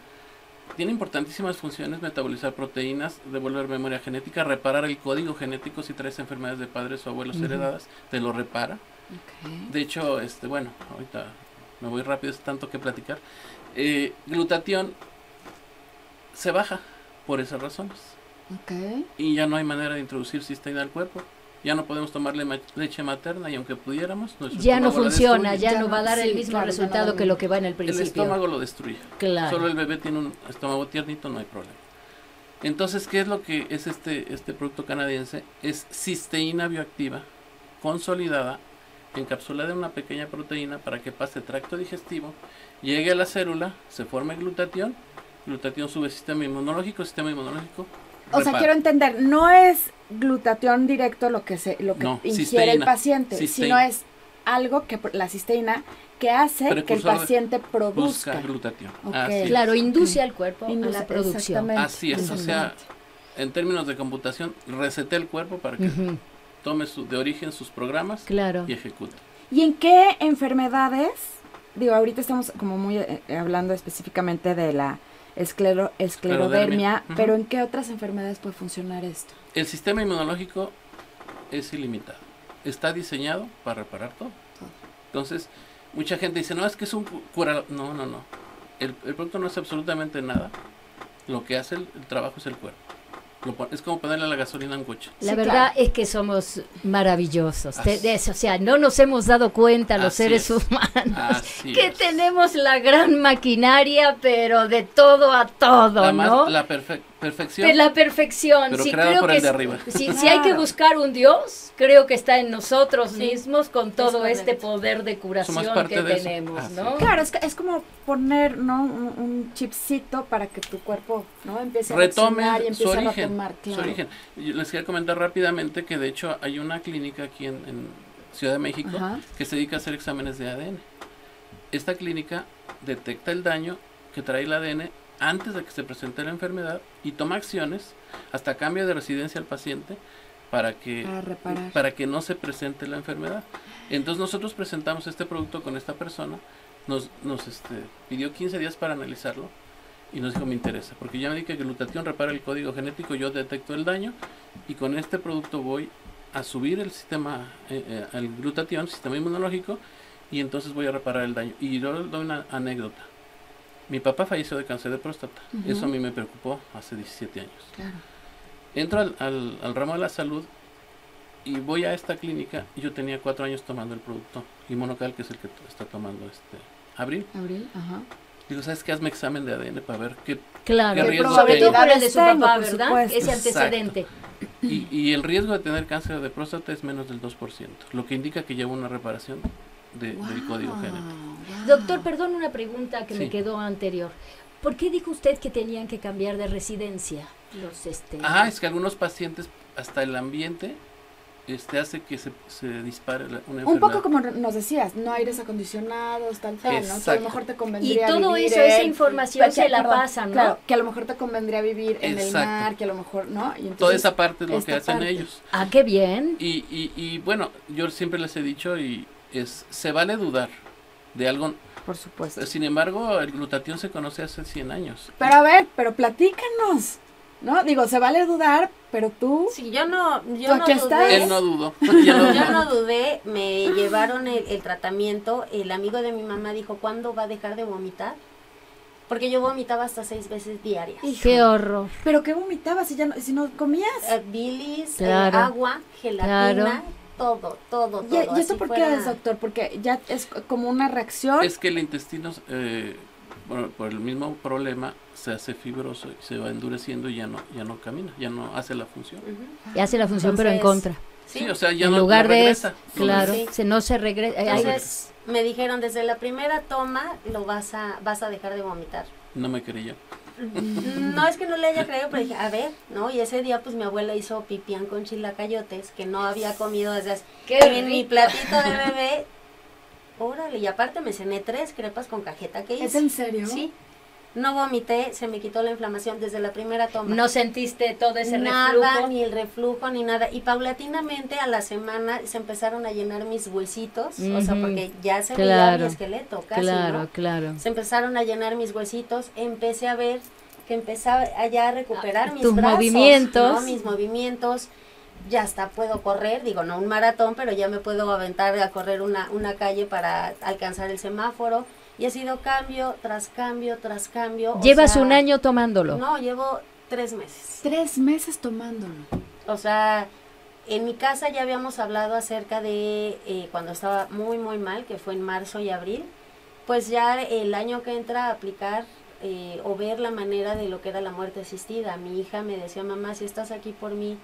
tiene importantísimas funciones, metabolizar proteínas, devolver memoria genética, reparar el código genético si traes enfermedades de padres o abuelos heredadas, te lo repara. De hecho, este, bueno, ahorita me voy rápido, es tanto que platicar. Eh, glutatión se baja por esas razones. Y ya no hay manera de introducir cisteína al cuerpo. Ya no podemos tomarle ma- leche materna y aunque pudiéramos, Ya no funciona, destruye. ya, Ya no va a dar sí, el mismo claro, ya no resultado que lo que va en el El principio. estómago lo destruye. Claro. Solo el bebé tiene un estómago tiernito, no hay problema. Entonces, ¿qué es lo que es este, este producto canadiense? Es cisteína bioactiva consolidada, encapsulada en una pequeña proteína para que pase tracto digestivo, llegue a la célula, se forme glutatión, glutatión sube sistema inmunológico, sistema inmunológico. O sea, quiero entender, no es glutatión directo lo que se lo que No, ingiere el cisteína. paciente, sino es algo que la cisteína que hace que el paciente Busca produzca. glutatión. Claro, induce al cuerpo a Induce- la producción. Así es, o sea, en términos de computación, recete el cuerpo para que tome su, de origen sus programas Claro. y ejecute. ¿Y en qué enfermedades? Digo, ahorita estamos como muy eh, hablando específicamente de la esclero- esclerodermia, pero ¿en qué otras enfermedades puede funcionar esto? El sistema inmunológico es ilimitado. Está diseñado para reparar todo. Entonces, mucha gente dice, no, es que es un cu- cura... No, no, no. El, el producto no es absolutamente nada. Lo que hace el, el trabajo es el cuerpo. Es como ponerle la gasolina a un coche. La Sí, verdad claro. es que somos maravillosos. de- Así- de eso, o sea, no nos hemos dado cuenta los Así seres es. humanos Así que es. tenemos la gran maquinaria, pero de todo a todo, la, más- ¿no? la perfe- perfección. de la perfección. Pero sí, creo por que el de arriba. Si, si hay que Claro. buscar un Dios, creo que está en nosotros mismos con todo este poder de curación parte que de tenemos, Así ¿no? Claro, es, es como poner, ¿no? Un, un chipcito para que tu cuerpo, ¿no? Empiece a retome y su empiece a origen, retomar, su claro. origen. Les quería comentar rápidamente que de hecho hay una clínica aquí en, en Ciudad de México Ajá. que se dedica a hacer exámenes de ADN. Esta clínica detecta el daño que trae el ADN antes de que se presente la enfermedad y toma acciones hasta cambio de residencia al paciente para que Para que no se presente la enfermedad. Entonces nosotros presentamos este producto con esta persona, nos, nos este, pidió 15 días para analizarlo y nos dijo me interesa, porque ya me di que glutatión repara el código genético, yo detecto el daño y con este producto voy a subir el sistema, eh, eh, el glutatión, sistema inmunológico, y entonces voy a reparar el daño. Y yo doy una anécdota. Mi papá falleció de cáncer de próstata, Ujú. eso a mí me preocupó hace 17 años. Claro. Entro al, al, al ramo de la salud y voy a esta clínica y yo tenía cuatro años tomando el producto Inmunocal, que es el que está tomando este Abril. Abril, ajá. Digo, ¿sabes qué? Hazme examen de ADN para ver qué... Claro, ¿Qué riesgo sobre todo por el de su papá, ¿verdad? Ese Exacto. antecedente. Y, y el riesgo de tener cáncer de próstata es menos del 2%, lo que indica que lleva una reparación de- del código genético. Doctor, perdón una pregunta que me quedó anterior. ¿Por qué dijo usted que tenían que cambiar de residencia los este? Ah, es que algunos pacientes, hasta el ambiente, este hace que se, se dispare la- una enfermedad. Un poco como nos decías, no aires acondicionados, tal, tal, ¿no? Que a lo mejor te y convendría todo vivir eso, esa información que- se la perdón, pasan, ¿no? Claro, que a lo mejor te convendría vivir en el mar, que a lo mejor, ¿no? Y entonces, Toda esa parte es lo que hacen parte. ellos. Ah, qué bien. Y, y, y bueno, yo siempre les he dicho y es, se vale dudar de algo. Por supuesto. Sin embargo, el glutatión se conoce hace 100 años. Pero a ver, pero platícanos, ¿no? Digo, se vale dudar, pero tú... Sí, yo no, Tú yo no aquí estás. dudé. Él no dudó. [laughs] Ya no Yo no dudé, me llevaron el, el tratamiento. El amigo de mi mamá dijo, ¿cuándo va a dejar de vomitar? Porque yo vomitaba hasta seis veces diarias. Qué horror. ¿Pero qué vomitabas si, ya no, si no comías? Eh, bilis, eh, agua, gelatina, Claro. Todo, todo, todo. ¿Y, y esto por qué fuera- es, doctor? Porque ya es como una reacción. Es que el intestino, eh, por, por el mismo problema, se hace fibroso y se va endureciendo y ya no, ya no camina, ya no hace la función. Ujú. Y hace la función, pero en Entonces, contra. Sí, o sea, ya en no lugar no de regresa. eso, no claro, Sí. se no se regresa. Entonces me dijeron, desde la primera toma lo vas a, vas a dejar de vomitar. No me quería. No es que no le haya creído, pero dije, a ver, ¿no? Y ese día pues mi abuela hizo pipián con chilacayotes que no había comido desde hace... Qué en mi platito de bebé. Órale, y aparte me cené tres crepas con cajeta que hice. ¿Es en serio? Sí. No vomité, se me quitó la inflamación desde la primera toma. No sentiste todo ese nada, reflujo. ni el reflujo, ni nada. Y paulatinamente a la semana se empezaron a llenar mis huesitos, o sea, porque ya se veía Claro, mi esqueleto casi, Claro, ¿no? claro. Se empezaron a llenar mis huesitos, empecé a ver que empezaba a ya recuperar Ah, mis tus brazos, movimientos. ¿no? Mis movimientos. Ya hasta puedo correr, digo, no un maratón, pero ya me puedo aventar a correr una, una calle para alcanzar el semáforo. Y ha sido cambio tras cambio tras cambio. o Llevas sea, un año tomándolo. No, llevo tres meses. Tres meses tomándolo. O sea, en mi casa ya habíamos hablado acerca de eh, cuando estaba muy, muy mal, que fue en marzo y abril. Pues ya el año que entra a aplicar eh, o ver la manera de lo que era la muerte asistida. Mi hija me decía, mamá, si estás aquí por mí,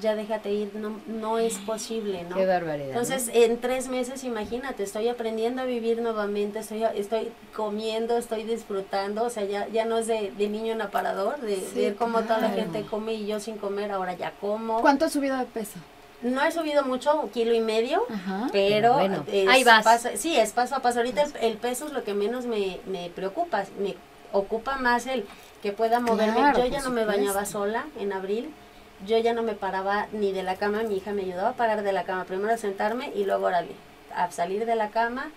ya déjate ir, no, no es posible, ¿no? Qué barbaridad. ¿no? Entonces, en tres meses, imagínate, estoy aprendiendo a vivir nuevamente, estoy, estoy comiendo, estoy disfrutando, o sea, ya, ya no es de, de niño en aparador, de Sí, ver cómo toda la gente come y yo sin comer, ahora ya como. ¿Cuánto has subido de peso? No he subido mucho, un kilo y medio, Ajá. pero Bueno, es ahí vas. paso- sí, es paso a paso. Ahorita el, el peso es lo que menos me, me preocupa, me ocupa más el que pueda moverme. Claro, yo ya no me bañaba sola en abril, yo ya no me paraba ni de la cama, mi hija me ayudaba a parar de la cama, primero a sentarme y luego órale, a salir de la cama.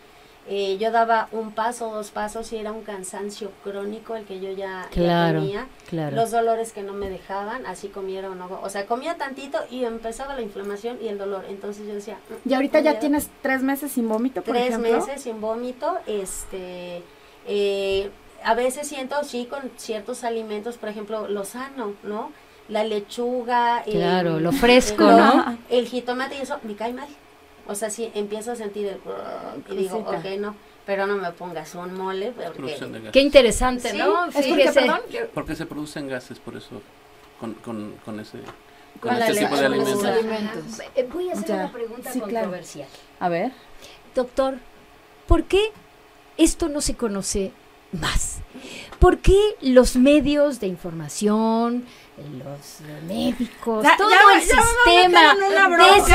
Eh, yo daba un paso, dos pasos y era un cansancio crónico el que yo ya, ya Claro, tenía claro. los dolores que no me dejaban, así comiera o no, o sea, comía tantito y empezaba la inflamación y el dolor, entonces yo decía, "Mm, Y ahorita ya tienes tres meses sin vómito, por tres ejemplo. meses sin vómito, este, eh, a veces siento, sí, con ciertos alimentos, por ejemplo, lo sano, ¿no? La lechuga, el- Claro, lo fresco, el- ¿no? El jitomate y eso me cae mal, o sea, sí, empiezo a sentir el, y digo, ok, no, pero no me pongas un mole, porque Producción de gases. Qué interesante, Sí, ¿no? Es porque, perdón, Porque se producen gases, por eso, con, con, con ese, con Con la este tipo de leche, con los alimentos. alimentos. Eh, Voy a hacer Ya. una pregunta Sí, claro. controversial. a ver. Doctor, ¿por qué esto no se conoce más? ¿Por qué los medios de información, los médicos, Ya- todo ya el ya sistema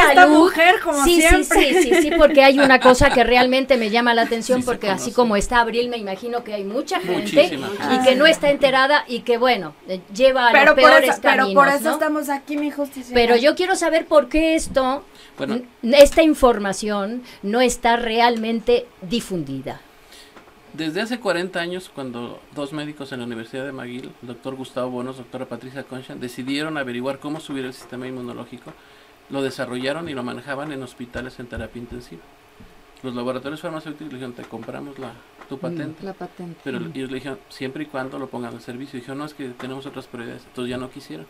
de salud? mujer, como sí, siempre. sí, sí, sí, sí, porque hay una cosa que [laughs] realmente me llama la atención, Sí porque así como está Abril, me imagino que hay mucha gente Muchísima y que no está enterada y que, bueno, eh, lleva a Pero los por, peores eso, pero caminos, por eso ¿no? estamos aquí, mi justicia. Pero yo quiero saber por qué esto, Bueno, esta información no está realmente difundida. Desde hace 40 años, cuando dos médicos en la Universidad de McGill, el doctor Gustavo Bonos, doctora Patricia Concha, decidieron averiguar cómo subir el sistema inmunológico, lo desarrollaron y lo manejaban en hospitales en terapia intensiva. Los laboratorios farmacéuticos le dijeron, te compramos la, tu patente. La patente. Pero ellos le dijeron, siempre y cuando lo pongan al servicio. Dijeron, no, es que tenemos otras prioridades. Entonces ya no quisieron.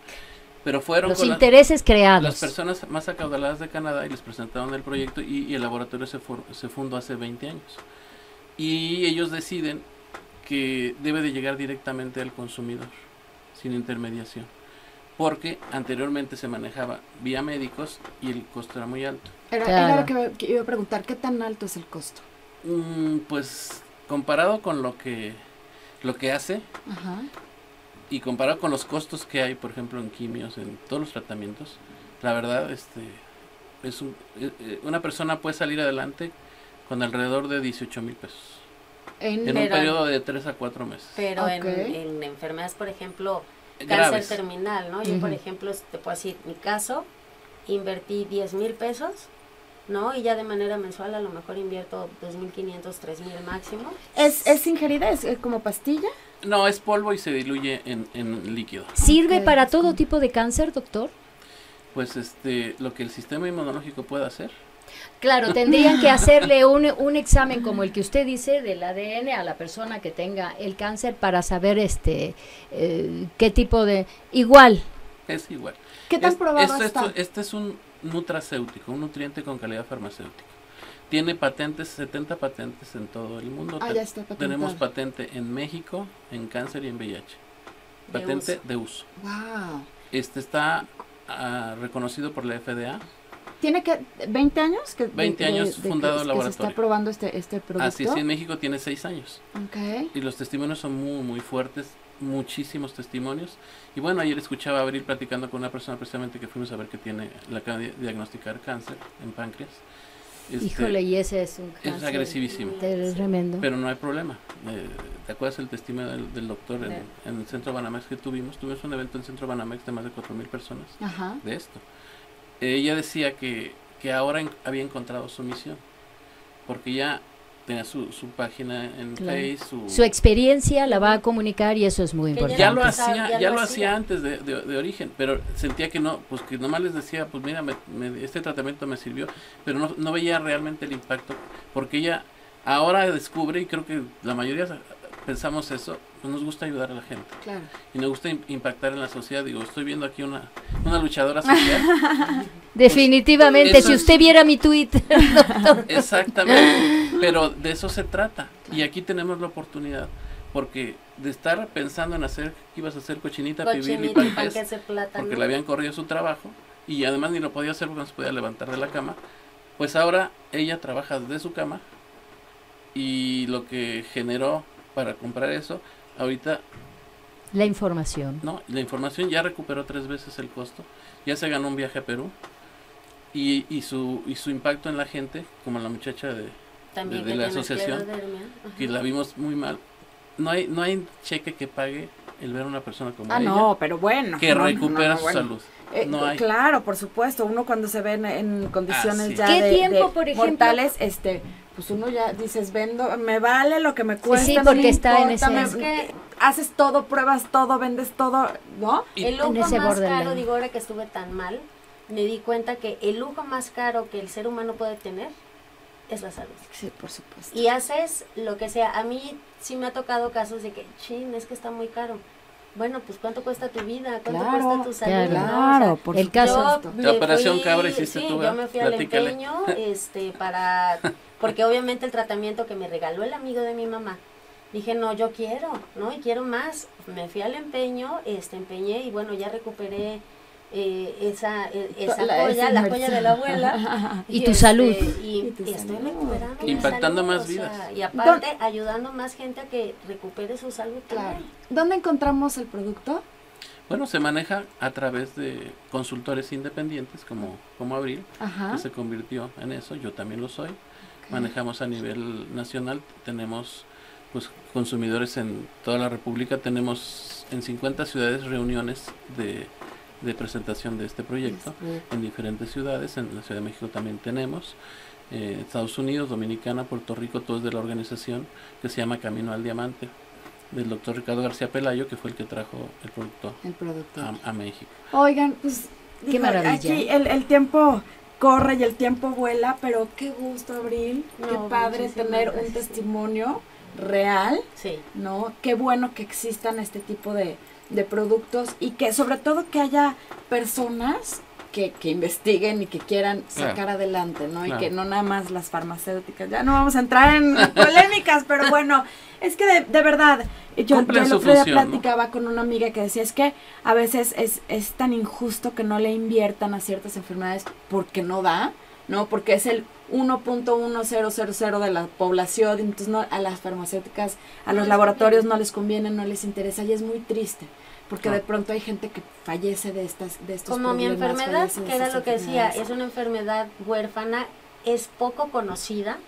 Pero fueron Los con la- intereses creados. las personas más acaudaladas de Canadá y les presentaron el proyecto y, y el laboratorio se, for- se fundó hace 20 años. Y ellos deciden que debe de llegar directamente al consumidor, sin intermediación. Porque anteriormente se manejaba vía médicos y el costo era muy alto. Era, Claro. era lo que, me- que iba a preguntar, ¿qué tan alto es el costo? Mm, pues comparado con lo que, lo que hace Ajá. y comparado con los costos que hay, por ejemplo, en quimios, en todos los tratamientos, la verdad, este, es un- eh, eh, una persona puede salir adelante con alrededor de 18 mil pesos En, en un periodo de 3 a 4 meses. pero en, enfermedades, por ejemplo, cáncer terminal, ¿no? Yo, por ejemplo, te puedo decir, mi caso, invertí 10 mil pesos, ¿no? Y ya de manera mensual a lo mejor invierto 2.500, 3.000 máximo. ¿Es, ¿Es ingerida? ¿Es como pastilla? No, es polvo y se diluye en, en líquido. ¿Sirve para todo como- tipo de cáncer, doctor? Pues este, lo que el sistema inmunológico puede hacer. Claro, tendrían que hacerle un, un examen como el que usted dice del ADN a la persona que tenga el cáncer para saber este eh, qué tipo de igual. Es igual. ¿Qué tan Es- probado esto- está? esto- este es un nutracéutico, un nutriente con calidad farmacéutica. Tiene patentes, 70 patentes en todo el mundo. Ah, ya está. Tenemos patente en México, en cáncer y en VIH. De Patente uso. de uso. Wow. Este está ah, reconocido por la FDA. ¿Tiene que 20 años? Que, 20 años que- fundado que el se está laboratorio. probando este, este producto. Así es, en México tiene 6 años. Ok. Y los testimonios son muy, muy fuertes, muchísimos testimonios. Y bueno, ayer escuchaba a Abril platicando con una persona precisamente que fuimos a ver que tiene, le acaban de diagnosticar cáncer en páncreas. Este, Híjole, y ese es un es cáncer agresivísimo. Tremendo. Pero no hay problema. Eh, ¿Te acuerdas el testimonio del, del doctor en el centro Banamex que tuvimos? Tuvimos un evento en el centro Banamex de más de 4.000 personas Ajá. de esto. Ella decía que, que ahora en- había encontrado su misión, porque ya tenga su, su página en Claro. Face, su, Su experiencia la va a comunicar y eso es muy importante. ya lo hacía, ya ya, lo lo hacía. hacía antes de, de- de origen, pero sentía que no, pues que nomás les decía, pues mira, me- me- este tratamiento me sirvió, pero no, no veía realmente el impacto, porque ella ahora descubre, y creo que la mayoría pensamos eso, pues nos gusta ayudar a la gente, Claro. y nos gusta im- impactar en la sociedad, digo, estoy viendo aquí una, una luchadora social, [laughs] Definitivamente, Eso si es- usted viera mi tweet, [laughs] exactamente, pero de eso se trata, y aquí tenemos la oportunidad, porque de estar pensando en hacer, que ibas a hacer cochinita, pibil y Cochinita, panqués de plátano. porque le habían corrido su trabajo y además ni lo podía hacer porque no se podía levantar de la cama, pues ahora ella trabaja desde su cama y lo que generó para comprar eso, ahorita la información. no, la información ya recuperó tres veces el costo, ya se ganó un viaje a Perú y, y su y su impacto en la gente, como la muchacha de También de la asociación, que la vimos muy mal, no hay no hay cheque que pague el ver a una persona como Ah, ella no, pero bueno. que no, recupera no, no, su bueno. salud. Eh, no hay. Claro, por supuesto. Uno cuando se ve en, en condiciones Ah, sí. ya ¿Qué de, tiempo, de por ejemplo? mortales, este, pues uno ya dices, vendo, me vale lo que me cuesta. sí, porque me está en ese- me- Es que- haces todo, pruebas todo, vendes todo, ¿no? Y- el lujo En ese más borderline. caro, digo ahora que estuve tan mal, me di cuenta que el lujo más caro que el ser humano puede tener es la salud. Sí, por supuesto. Y haces lo que sea. A mí sí me ha tocado casos de que, chin, es que está muy caro. Bueno, pues ¿cuánto cuesta tu vida? ¿Cuánto Claro, cuesta tu salud? claro. ¿no? O Claro, sea, por el caso- La me operación fui- cabra hiciste sí, tú, yo ¿verdad? me fui al empeño este, para... Porque obviamente el tratamiento que me regaló el amigo de mi mamá, dije, no, yo quiero, ¿no? Y quiero más. Me fui al empeño, este, empeñé y bueno, ya recuperé eh, esa, eh, esa La- joya, la joya de la abuela. [laughs] Y tu salud. Y, Y estoy salud. recuperando Impactando salud, más o sea, vidas. y aparte, ayudando más gente a que recupere su salud Claro. también. ¿Dónde encontramos el producto? Bueno, se maneja a través de consultores independientes como, como Abril, Ajá. que se convirtió en eso, yo también lo soy. Manejamos a nivel nacional, tenemos pues consumidores en toda la República, tenemos en 50 ciudades reuniones de, de presentación de este proyecto, en diferentes ciudades, en la Ciudad de México también tenemos, eh, Estados Unidos, Dominicana, Puerto Rico, todo es de la organización que se llama Camino al Diamante, del doctor Ricardo García Pelayo, que fue el que trajo el producto El producto. a, a México. Oigan, pues Qué digo, maravilla. Aquí el, el tiempo corre y el tiempo vuela, pero qué gusto, Abril. qué No, padre muchísimas tener un testimonio real, Sí. ¿no? Qué bueno que existan este tipo de, de productos y que sobre todo que haya personas que, que investiguen y que quieran Claro. sacar adelante, ¿no? Claro. Y que no nada más las farmacéuticas. Ya no vamos a entrar en [laughs] polémicas, pero bueno, es que de, de verdad, yo, yo el otro día platicaba con una amiga que decía, es que a veces es, es tan injusto que no le inviertan a ciertas enfermedades porque no da, ¿no? Porque es el 1.1000 de la población, entonces no, a las farmacéuticas, a No los laboratorios conviene. no les conviene, no les interesa y es muy triste. Porque de pronto hay gente que fallece de estas de estos Como mi problemas, enfermedad, que era lo que decía, es una enfermedad huérfana, es poco conocida,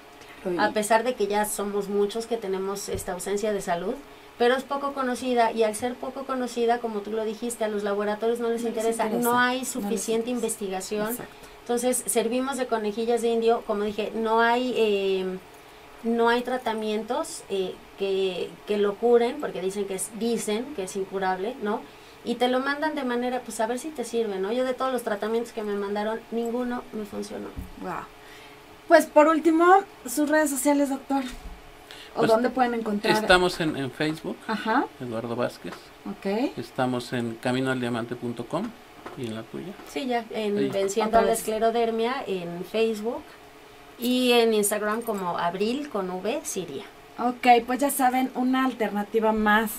a pesar de que ya somos muchos que tenemos esta ausencia de salud, pero es poco conocida y al ser poco conocida, como tú lo dijiste, a los laboratorios no les, No les interesa, no hay suficiente investigación, exacto. Entonces servimos de conejillas de indio, como dije, no hay... eh, no hay tratamientos eh, que, que lo curen, porque dicen que es, dicen que es incurable, ¿no? Y te lo mandan de manera, pues a ver si te sirve, ¿no? Yo de todos los tratamientos que me mandaron, ninguno me funcionó. Wow. Pues por último, sus redes sociales, doctor. ¿O Pues, dónde pueden encontrar? Estamos en, en Facebook, Ajá, Eduardo Vázquez. ok. Estamos en caminoaldiamante.com y en la tuya. Sí, ya, en Sí. Venciendo Otra la vez. Esclerodermia, en Facebook y en Instagram como Abril con V Siria. Ok, pues ya saben, una alternativa más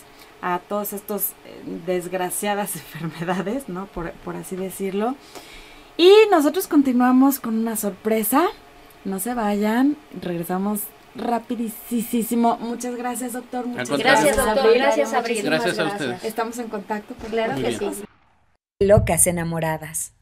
a todos estos eh, desgraciadas [laughs] enfermedades, ¿no? Por, por así decirlo. Y nosotros continuamos con una sorpresa. No se vayan, regresamos rapidísimo. Muchas gracias, doctor. Muchas. Gracias, doctor. Abril. Gracias, Abril. Gracias a ustedes. Estamos en contacto. Claro que sí. Locas enamoradas.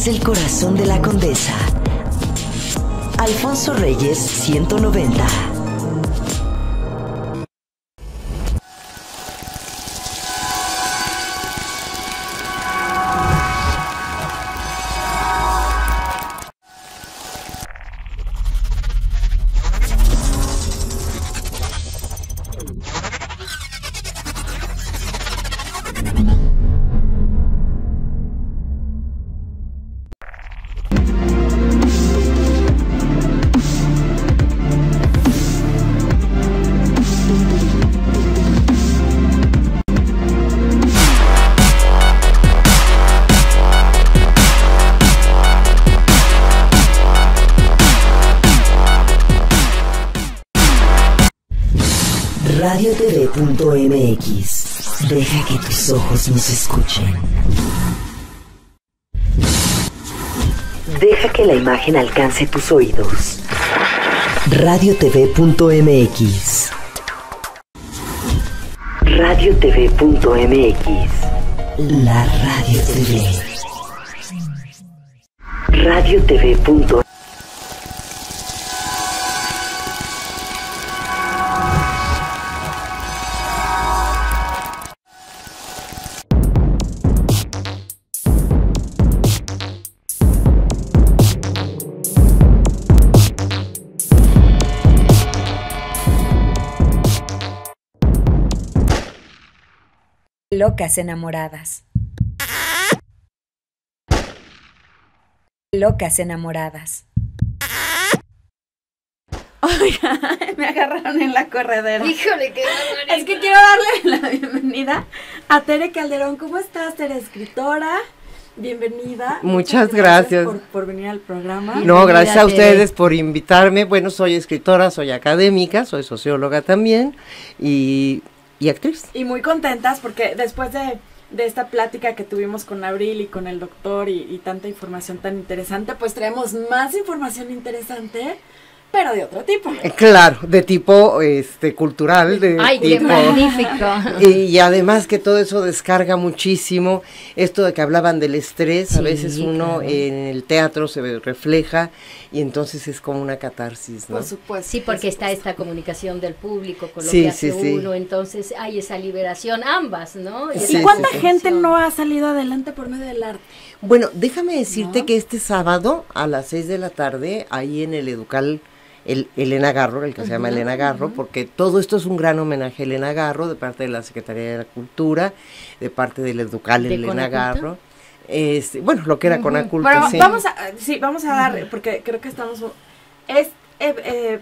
Desde el corazón de la Condesa. Alfonso Reyes 190. Deja que tus ojos nos escuchen. Deja que la imagen alcance tus oídos. radiotv.mx. radiotv.mx. La Radio TV. radiotv.mx. Locas enamoradas. Locas enamoradas. Oiga, [laughs] me agarraron en la corredera. Híjole, qué [laughs] Es que quiero darle la bienvenida a Tere Calderón. ¿Cómo estás, Tere? Escritora. Bienvenida. Muchas gracias. Por, por venir al programa. No, gracias a ustedes por invitarme. Bueno, soy escritora, soy académica, soy socióloga también y, y actriz. Y muy contentas porque después de, de esta plática que tuvimos con Abril y con el doctor y, y tanta información tan interesante, pues traemos más información interesante, pero de otro tipo. Eh, Claro, de tipo este cultural, de Ay, qué tipo magnífico. [laughs] y, y además que todo eso descarga muchísimo. Esto de que hablaban del estrés, a veces uno claro. en el teatro se ve- refleja y entonces es como una catarsis, ¿no? Por supuesto. Sí, porque por está esta comunicación del público con lo Sí, que hace sí, sí. uno, entonces hay esa liberación, ambas, ¿no? ¿Y cuánta sí. gente no ha salido adelante por medio del arte? Bueno, déjame decirte ¿No? que este sábado a las 6 de la tarde, ahí en el Educal, el Elena Garro, el que se llama Elena Garro, porque todo esto es un gran homenaje a Elena Garro de parte de la Secretaría de la Cultura, de parte del Educal ¿De Elena Conaculta? Garro. Este, bueno, lo que era Conaculta, Pero sí. vamos a, sí, vamos a dar, porque creo que estamos, es, eh,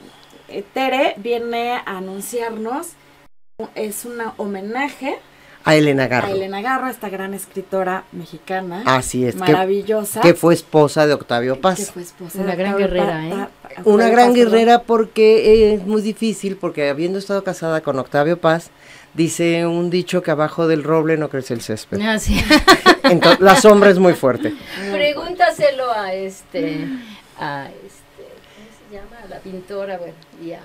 eh, Tere viene a anunciarnos, es un homenaje A Elena Garro. a Elena Garro, esta gran escritora mexicana, Así es, que, maravillosa, que fue esposa de Octavio que Paz. fue esposa Una de gran Octavio guerrera, Pa- ¿eh? Una gran Paz, guerrera porque es muy difícil, porque habiendo estado casada con Octavio Paz, dice un dicho que abajo del roble no crece el césped. Ah, sí. Entonces, la sombra es muy fuerte. [laughs] Pregúntaselo a este, a este, ¿cómo se llama? A la pintora, bueno, y a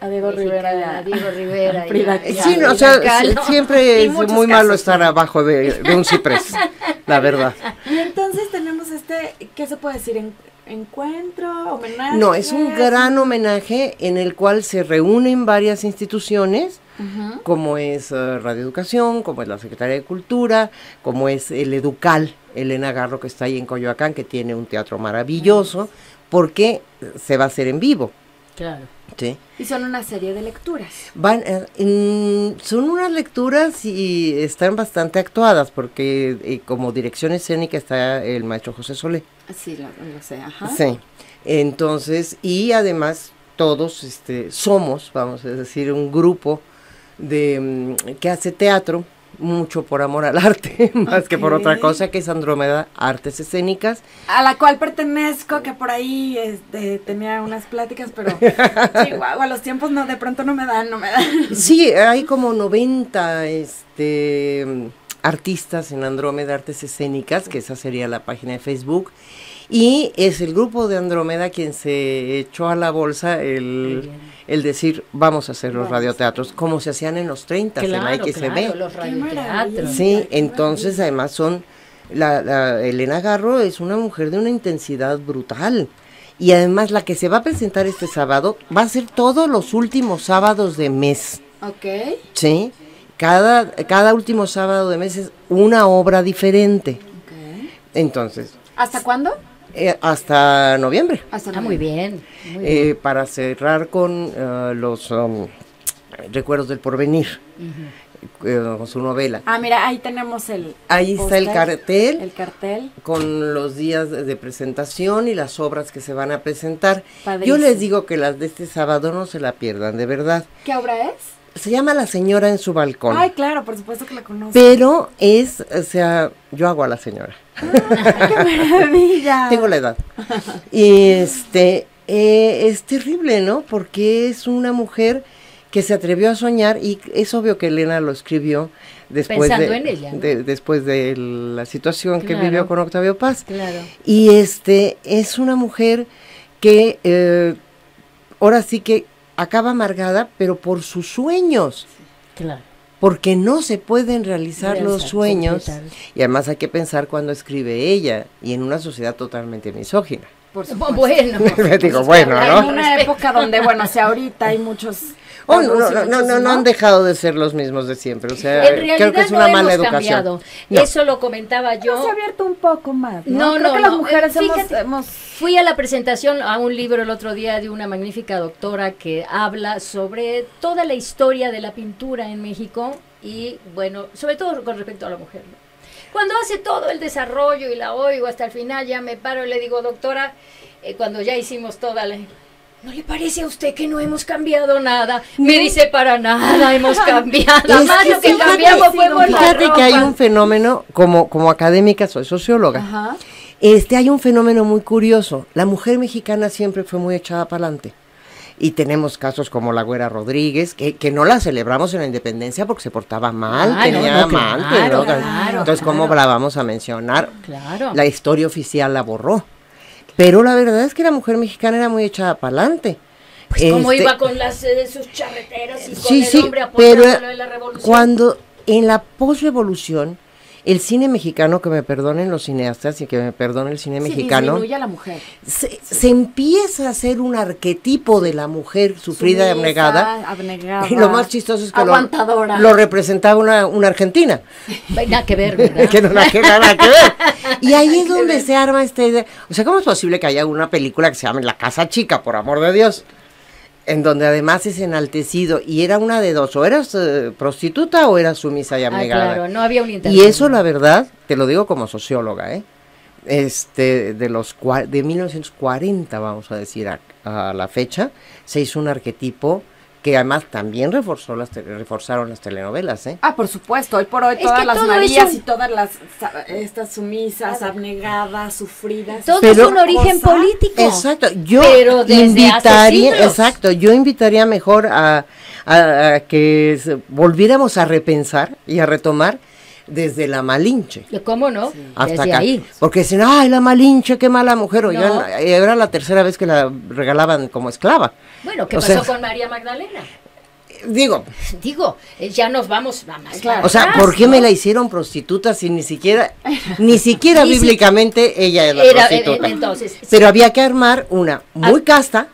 A Diego Rivera, a- Diego Rivera. y Frida a- y a Sí, no, o sea, siempre [laughs] es muy malo casos, estar sí. abajo de, de un ciprés, la verdad. [laughs] Y entonces tenemos este, ¿qué se puede decir? En- encuentro, homenaje. No, es un gran homenaje en el cual se reúnen varias instituciones, Como es eh, Radio Educación, como es la Secretaría de Cultura, como es el Educal, Elena Garro, que está ahí en Coyoacán, que tiene un teatro maravilloso, porque se va a hacer en vivo. Claro. ¿sí? Y son una serie de lecturas. Van, eh, mm, son unas lecturas y están bastante actuadas, porque eh, como dirección escénica está el maestro José Solé. Sí, lo, lo sé, ajá. Sí. Entonces, y además todos este, somos, vamos a decir, un grupo de mm, que hace teatro mucho por amor al [laughs] arte, más que por otra cosa, que es Andrómeda Artes Escénicas. A la cual pertenezco, que por ahí este, tenía unas pláticas, pero [laughs] chihuahua, los tiempos no, de pronto no me dan, no me dan. Sí, hay como 90 este, mm, artistas en Andrómeda Artes Escénicas, que esa sería la página de Facebook. Y es el grupo de Andrómeda quien se echó a la bolsa el, el decir, vamos a hacer los radioteatros, como se hacían en los 30 Claro, en la XB. claro, los radioteatros. Sí, entonces además son, la, la- Elena Garro es una mujer de una intensidad brutal. Y además la que se va a presentar este sábado va a ser todos los últimos sábados de mes. Ok. Sí, cada, cada último sábado de mes es una obra diferente. Entonces, ¿Hasta cuándo? Eh, hasta noviembre, Hasta Ah, muy bien. muy bien. eh, para cerrar con eh, los um, recuerdos del porvenir, eh, con su novela. Ah, mira, ahí tenemos el. Ahí está el cartel. El cartel. con los días de, de presentación y las obras que se van a presentar. Padrísimo. Yo les digo que las de este sábado no se la pierdan, de verdad. ¿Qué obra es? Se llama La señora en su balcón. Ay, claro, por supuesto que la conozco. Pero es, o sea, yo hago a la señora. ¡Qué maravilla! [laughs] Tengo la edad. Y este, eh, es terrible, ¿no? Porque es una mujer que se atrevió a soñar y es obvio que Elena lo escribió después Pensando de, en ella, ¿no? de- después de la situación que vivió con Octavio Paz. Claro. Y este es una mujer que eh, ahora sí que acaba amargada, pero por sus sueños, Claro. porque no se pueden realizar los sueños. Y además hay que pensar cuando escribe ella, y en una sociedad totalmente misógina. Por [laughs] [laughs] supuesto. Bueno. Digo, bueno, En ¿no? una época donde, bueno, si ahorita hay muchos. Oh, no, no, no, no, no, no han dejado de ser los mismos de siempre. O sea, En realidad creo que es no una hemos mala educación. cambiado. No. Eso lo comentaba Yo ha abierto un poco más. No, No, Creo no, que las no, mujeres eh, hemos, fíjate, hemos- Fui a la presentación a un libro el otro día de una magnífica doctora que habla sobre toda la historia de la pintura en México y, bueno, sobre todo con respecto a la mujer. ¿no? Cuando hace todo el desarrollo y la oigo hasta el final, ya me paro y le digo, doctora, eh, cuando ya hicimos toda la... ¿No le parece a usted que no hemos cambiado nada? Me dice, para nada hemos [laughs] cambiado. Más lo que cambiamos fue la Fíjate que hay un fenómeno, como, como académica, soy socióloga. Ajá. Este, hay un fenómeno muy curioso. La mujer mexicana siempre fue muy echada para adelante. Y tenemos casos como la Güera Rodríguez, que, que no la celebramos en la independencia porque se portaba mal, Ah, tenía no, amante, claro, ¿no? claro, Entonces, ¿cómo la vamos a mencionar? Claro. La historia oficial la borró. Pero la verdad es que la mujer mexicana era muy echada para adelante. Pues como Este, iba con las eh, sus charreteras y con Sí, el sí, hombre pero en la revolución. cuando en la posrevolución, el cine mexicano, que me perdonen los cineastas y que me perdone el cine Sí, mexicano, a la mujer. se, se empieza a hacer un arquetipo de la mujer sufrida y abnegada. abnegada, Y lo más chistoso es que lo representaba una, una argentina, Nada que ver, ¿verdad? [laughs] que no nada que, nada que ver. [laughs] Y ahí es donde se arma esta idea. O sea, ¿cómo es posible que haya una película que se llame La Casa Chica, por amor de Dios? En donde además es enaltecido y era una de dos, o eras eh, prostituta o eras sumisa y Ah, abnegada. claro, no había un Y eso, la verdad, te lo digo como socióloga, ¿eh? Este, de los de 1940, vamos a decir, a, a la fecha, se hizo un arquetipo que además también reforzó las te- reforzaron las telenovelas, ¿eh? Ah, por supuesto, hoy por hoy Es todas las Marías eso- y todas las estas sumisas, abnegadas, sufridas. Todo Pero- es un origen cosa- político. Exacto, yo Pero desde hace invitaría, exacto, yo invitaría mejor a, a- a que se- volviéramos a repensar y a retomar desde la Malinche. ¿Cómo no? hasta Desde acá. ahí. Porque dicen, ay, la Malinche, qué mala mujer. No. era la tercera vez que la regalaban como esclava. Bueno, ¿qué O pasó sea- con María Magdalena? Digo, [laughs] Digo, eh, ya nos vamos a más Claro. o sea, ¿por qué ¿no? me la hicieron prostituta si ni siquiera, [laughs] ni siquiera bíblicamente ella Era, eh, prostituta? entonces, sí. Pero había que armar una muy casta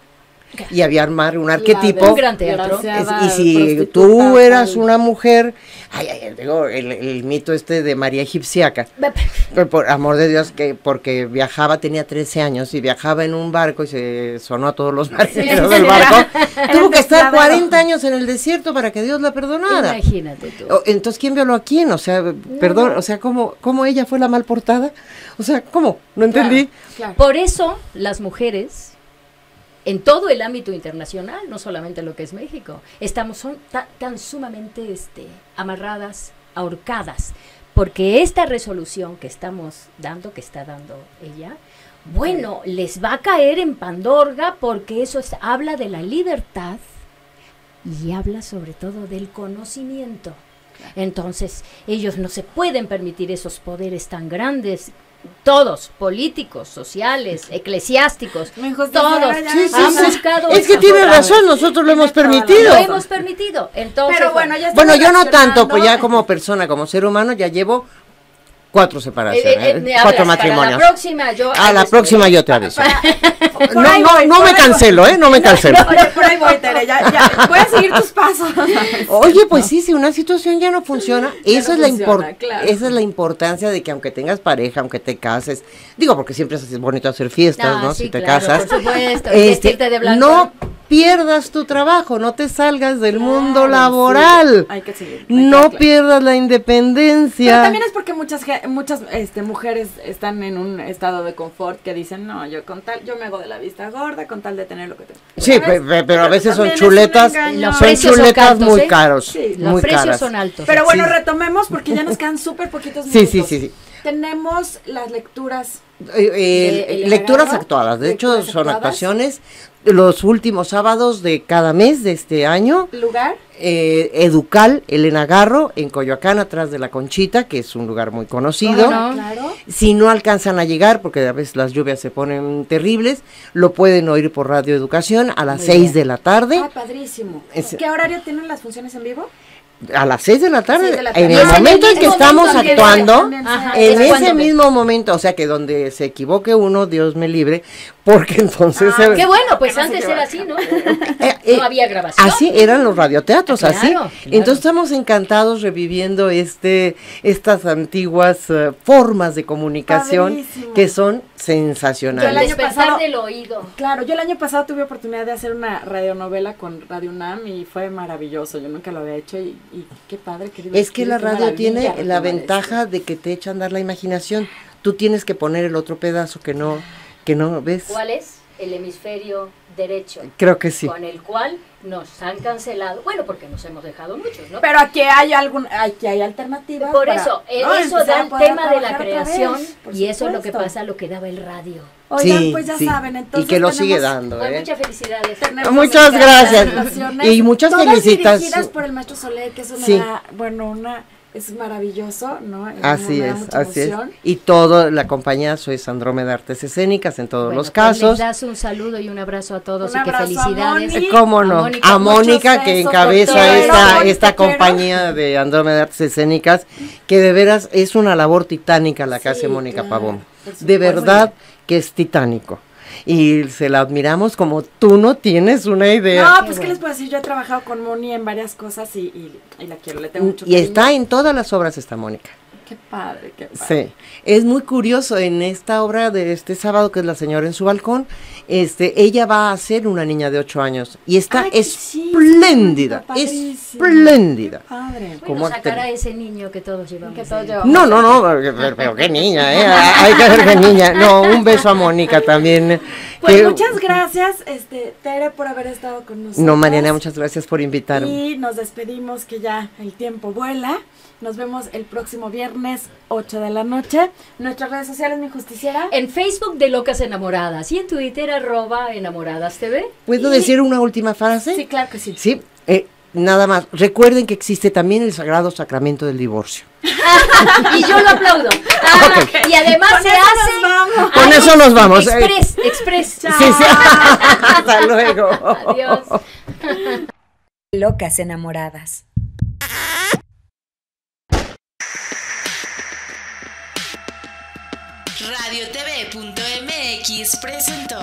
y había armar un arquetipo. Un gran teatro. Y si tú eras una mujer, ay, ay, digo, el, el mito este de María Egipciaca, por, por amor de Dios, que porque viajaba, tenía 13 años y viajaba en un barco y se sonó a todos los marineros del barco, [laughs] tuvo que estar 40 años en el desierto para que Dios la perdonara. Imagínate tú. O- Entonces, ¿quién violó a quién? O sea, perdón, o sea, ¿cómo, ¿cómo ella fue la mal portada? O sea, ¿cómo? No entendí. Por eso las mujeres, en todo el ámbito internacional, no solamente lo que es México, estamos son ta- tan sumamente este, amarradas, ahorcadas, porque esta resolución que estamos dando, que está dando ella, bueno, les va a caer en Pandorga porque eso es- habla de la libertad y habla sobre todo del conocimiento. Entonces, ellos no se pueden permitir esos poderes tan grandes, todos, políticos, sociales, eclesiásticos, todos "Ahora ya Sí, sí, han sí. buscado Es que tiene razón, nosotros lo hemos permitido. Lo hemos permitido. Entonces, Pero bueno, ya Bueno, estamos yo no tanto, pues ya como persona, como ser humano, ya llevo cuatro eh, separaciones, eh, eh, hablas cuatro para matrimonios. La próxima, yo A la aviso, próxima ¿eh? yo te aviso. [laughs] Por No, no, voy, no me voy. cancelo, ¿eh? No me [laughs] cancelo. Oye, por ahí voy, Tere, ya, ya, voy a seguir tus pasos. [laughs] Oye, pues sí, si una situación ya no funciona, Ya esa, no es la funciona, claro. esa es la importancia de que aunque tengas pareja, aunque te cases, digo, porque siempre es bonito hacer fiestas, Ah, ¿no? sí, si te claro, casas. por supuesto, Este, de blanco. no pierdas tu trabajo, no te salgas del mundo laboral. sí, hay que seguir. hay que No pierdas la independencia. Pero también es porque muchas muchas este, mujeres están en un estado de confort que dicen, no, yo con tal, yo me hago de la vista gorda con tal de tener lo que tengo. Sí, pero a veces son chuletas. Los son precios son chuletas altos, muy ¿eh? caros, Sí, Los muy precios caras. son altos. Pero bueno, Sí. retomemos porque ya nos quedan súper poquitos Sí, minutos. sí, sí, sí. Tenemos las lecturas. Eh, eh, ¿De El lecturas actuadas, de hecho son actuadas. actuaciones los últimos sábados de cada mes de este año. ¿Lugar? eh, Educal, Elena Garro, en Coyoacán, atrás de la Conchita, que es un lugar muy conocido. Claro. Si no alcanzan a llegar, porque a veces las lluvias se ponen terribles, lo pueden oír por Radio Educación a las Muy 6 bien. de la tarde. Ah, padrísimo. Es- ¿Qué horario tienen las funciones en vivo? A las 6 de la tarde, Seis de la tarde. en el momento en que estamos actuando, Ajá, en es ese mismo momento, o sea que donde se equivoque uno, Dios me libre, porque entonces... Ah, Qué bueno, pues antes era así. ¿no? [laughs] Eh, eh, no había grabación. Así eran los radioteatros, Claro, así. claro. Entonces estamos encantados reviviendo este, estas antiguas eh, formas de comunicación Padrísimo. que son Yo el sensacionales. año pasado- del oído. Claro, yo el año pasado tuve oportunidad de hacer una radionovela con Radio UNAM y fue maravilloso. Yo nunca lo había hecho y, y qué padre, qué Es que la radio tiene la ventaja de que te echa a andar la imaginación. Tú tienes que poner el otro pedazo que no, que no ves. ¿Cuál es? El hemisferio derecho. Creo que sí. Con el cual nos han cancelado. Bueno, porque nos hemos dejado muchos, ¿no? Pero aquí hay algún, aquí hay alternativas. Por para, eso, ¿no? eso da el tema de la creación vez, y eso es lo que pasa, lo que daba el radio. Oigan, Sí, pues ya sí. saben, entonces y que lo sigue dando, ¿eh? muchas felicidades. Muchas gracias. Y muchas todas felicitas- dirigidas por el maestro Soler, que eso me Sí. bueno, una, es maravilloso, ¿no? Es- Así me da es, mucha así es. Y todo, la compañía soy Andrómeda Artes Escénicas en todos Bueno, los pues casos. les das un saludo y un abrazo a todos Un y que a felicidades. Moni. ¿Cómo no? Mónica, A Mónica que encabeza esta, esta compañía de Andrómeda Artes Escénicas, que de veras es una labor titánica la que Sí, hace Mónica claro, Pavón. De verdad que es titánico. Y se la admiramos como tú no tienes una idea. No, pues Qué les puedo decir, yo he trabajado con Moni en varias cosas y, y, y la quiero, le tengo mucho y está cariño. en todas las obras esta Mónica. Qué padre, qué padre. Sí, es muy curioso en esta obra de este sábado que es La señora en su balcón, este, ella va a ser una niña de ocho años y está Ay, espléndida, espléndida. Padre. Bueno, como sacar actriz. a ese niño que todos llevamos. Que todos ahí. llevamos. No, no, no, pero, pero qué niña, ¿eh? Hay que ver qué niña. No, un beso a Mónica también. Pues que- muchas gracias, este, Tere, por haber estado con nosotros. No, Mariana, muchas gracias por invitarme. Y nos despedimos que ya el tiempo vuela. Nos vemos el próximo viernes, 8 de la noche. Nuestras redes sociales, mi justiciera. En Facebook de Locas Enamoradas y en Twitter arroba Enamoradas TV. ¿Puedo y- decir una última frase? Sí, claro que sí. Sí, eh, nada más. Recuerden que existe también el sagrado sacramento del divorcio. [laughs] Y yo lo aplaudo. [laughs] Ah, [laughs] Y además Con se hace. Con eso nos vamos. eh. Express, express. Chao. Sí, sí. Hasta luego. Adiós. Locas enamoradas. Presentó